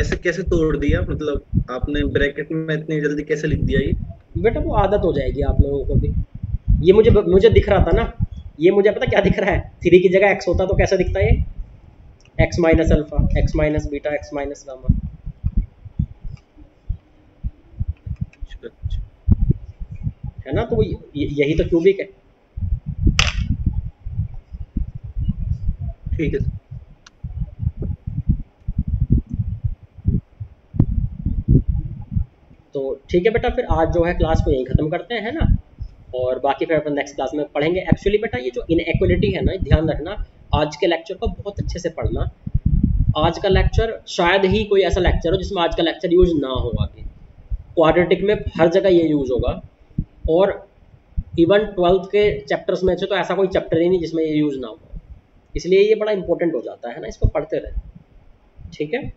ऐसे कैसे तोड़ दिया? मतलब आपने ब्रैकेट में इतनी जल्दी कैसे लिख दिया ये? बेटा वो आदत हो जाएगी आप लोगों को भी। ये मुझे मुझे दिख रहा था ना। ये मुझे पता क्या दिख रहा है? थ्री की जगह एक्स होता तो कैसे दिखता है x minus alpha x minus beta x minus gamma. है ना? तो वो यही तो क्यूबिक है। ठीक है। तो ठीक है बेटा, फिर आज जो है क्लास को यहीं ख़त्म करते हैं ना? और बाकी फिर अपन नेक्स्ट क्लास में पढ़ेंगे। एक्चुअली बेटा, ये जो इनएक्वलिटी है ना ध्यान रखना, आज के लेक्चर को बहुत अच्छे से पढ़ना। आज का लेक्चर शायद ही कोई ऐसा लेक्चर हो जिसमें आज का लेक्चर यूज़ ना हो आगे। क्वाड्रेटिक में हर जगह ये यूज़ होगा। और इवन ट्वेल्थ के चैप्टर्स में से तो ऐसा कोई चैप्टर ही नहीं जिसमें ये यूज़ ना हो। इसलिए ये बड़ा इंपॉर्टेंट हो जाता है ना, इसको पढ़ते रहे। ठीक है?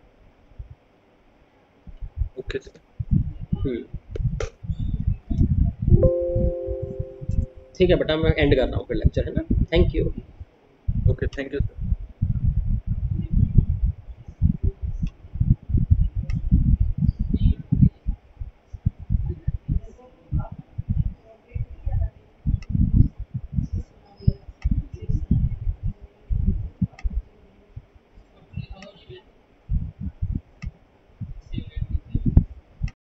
Okay hmm. ठीक है बेटा, मैं एंड कर रहा हूँ फिर लेक्चर है ना? Thank you okay thank you sir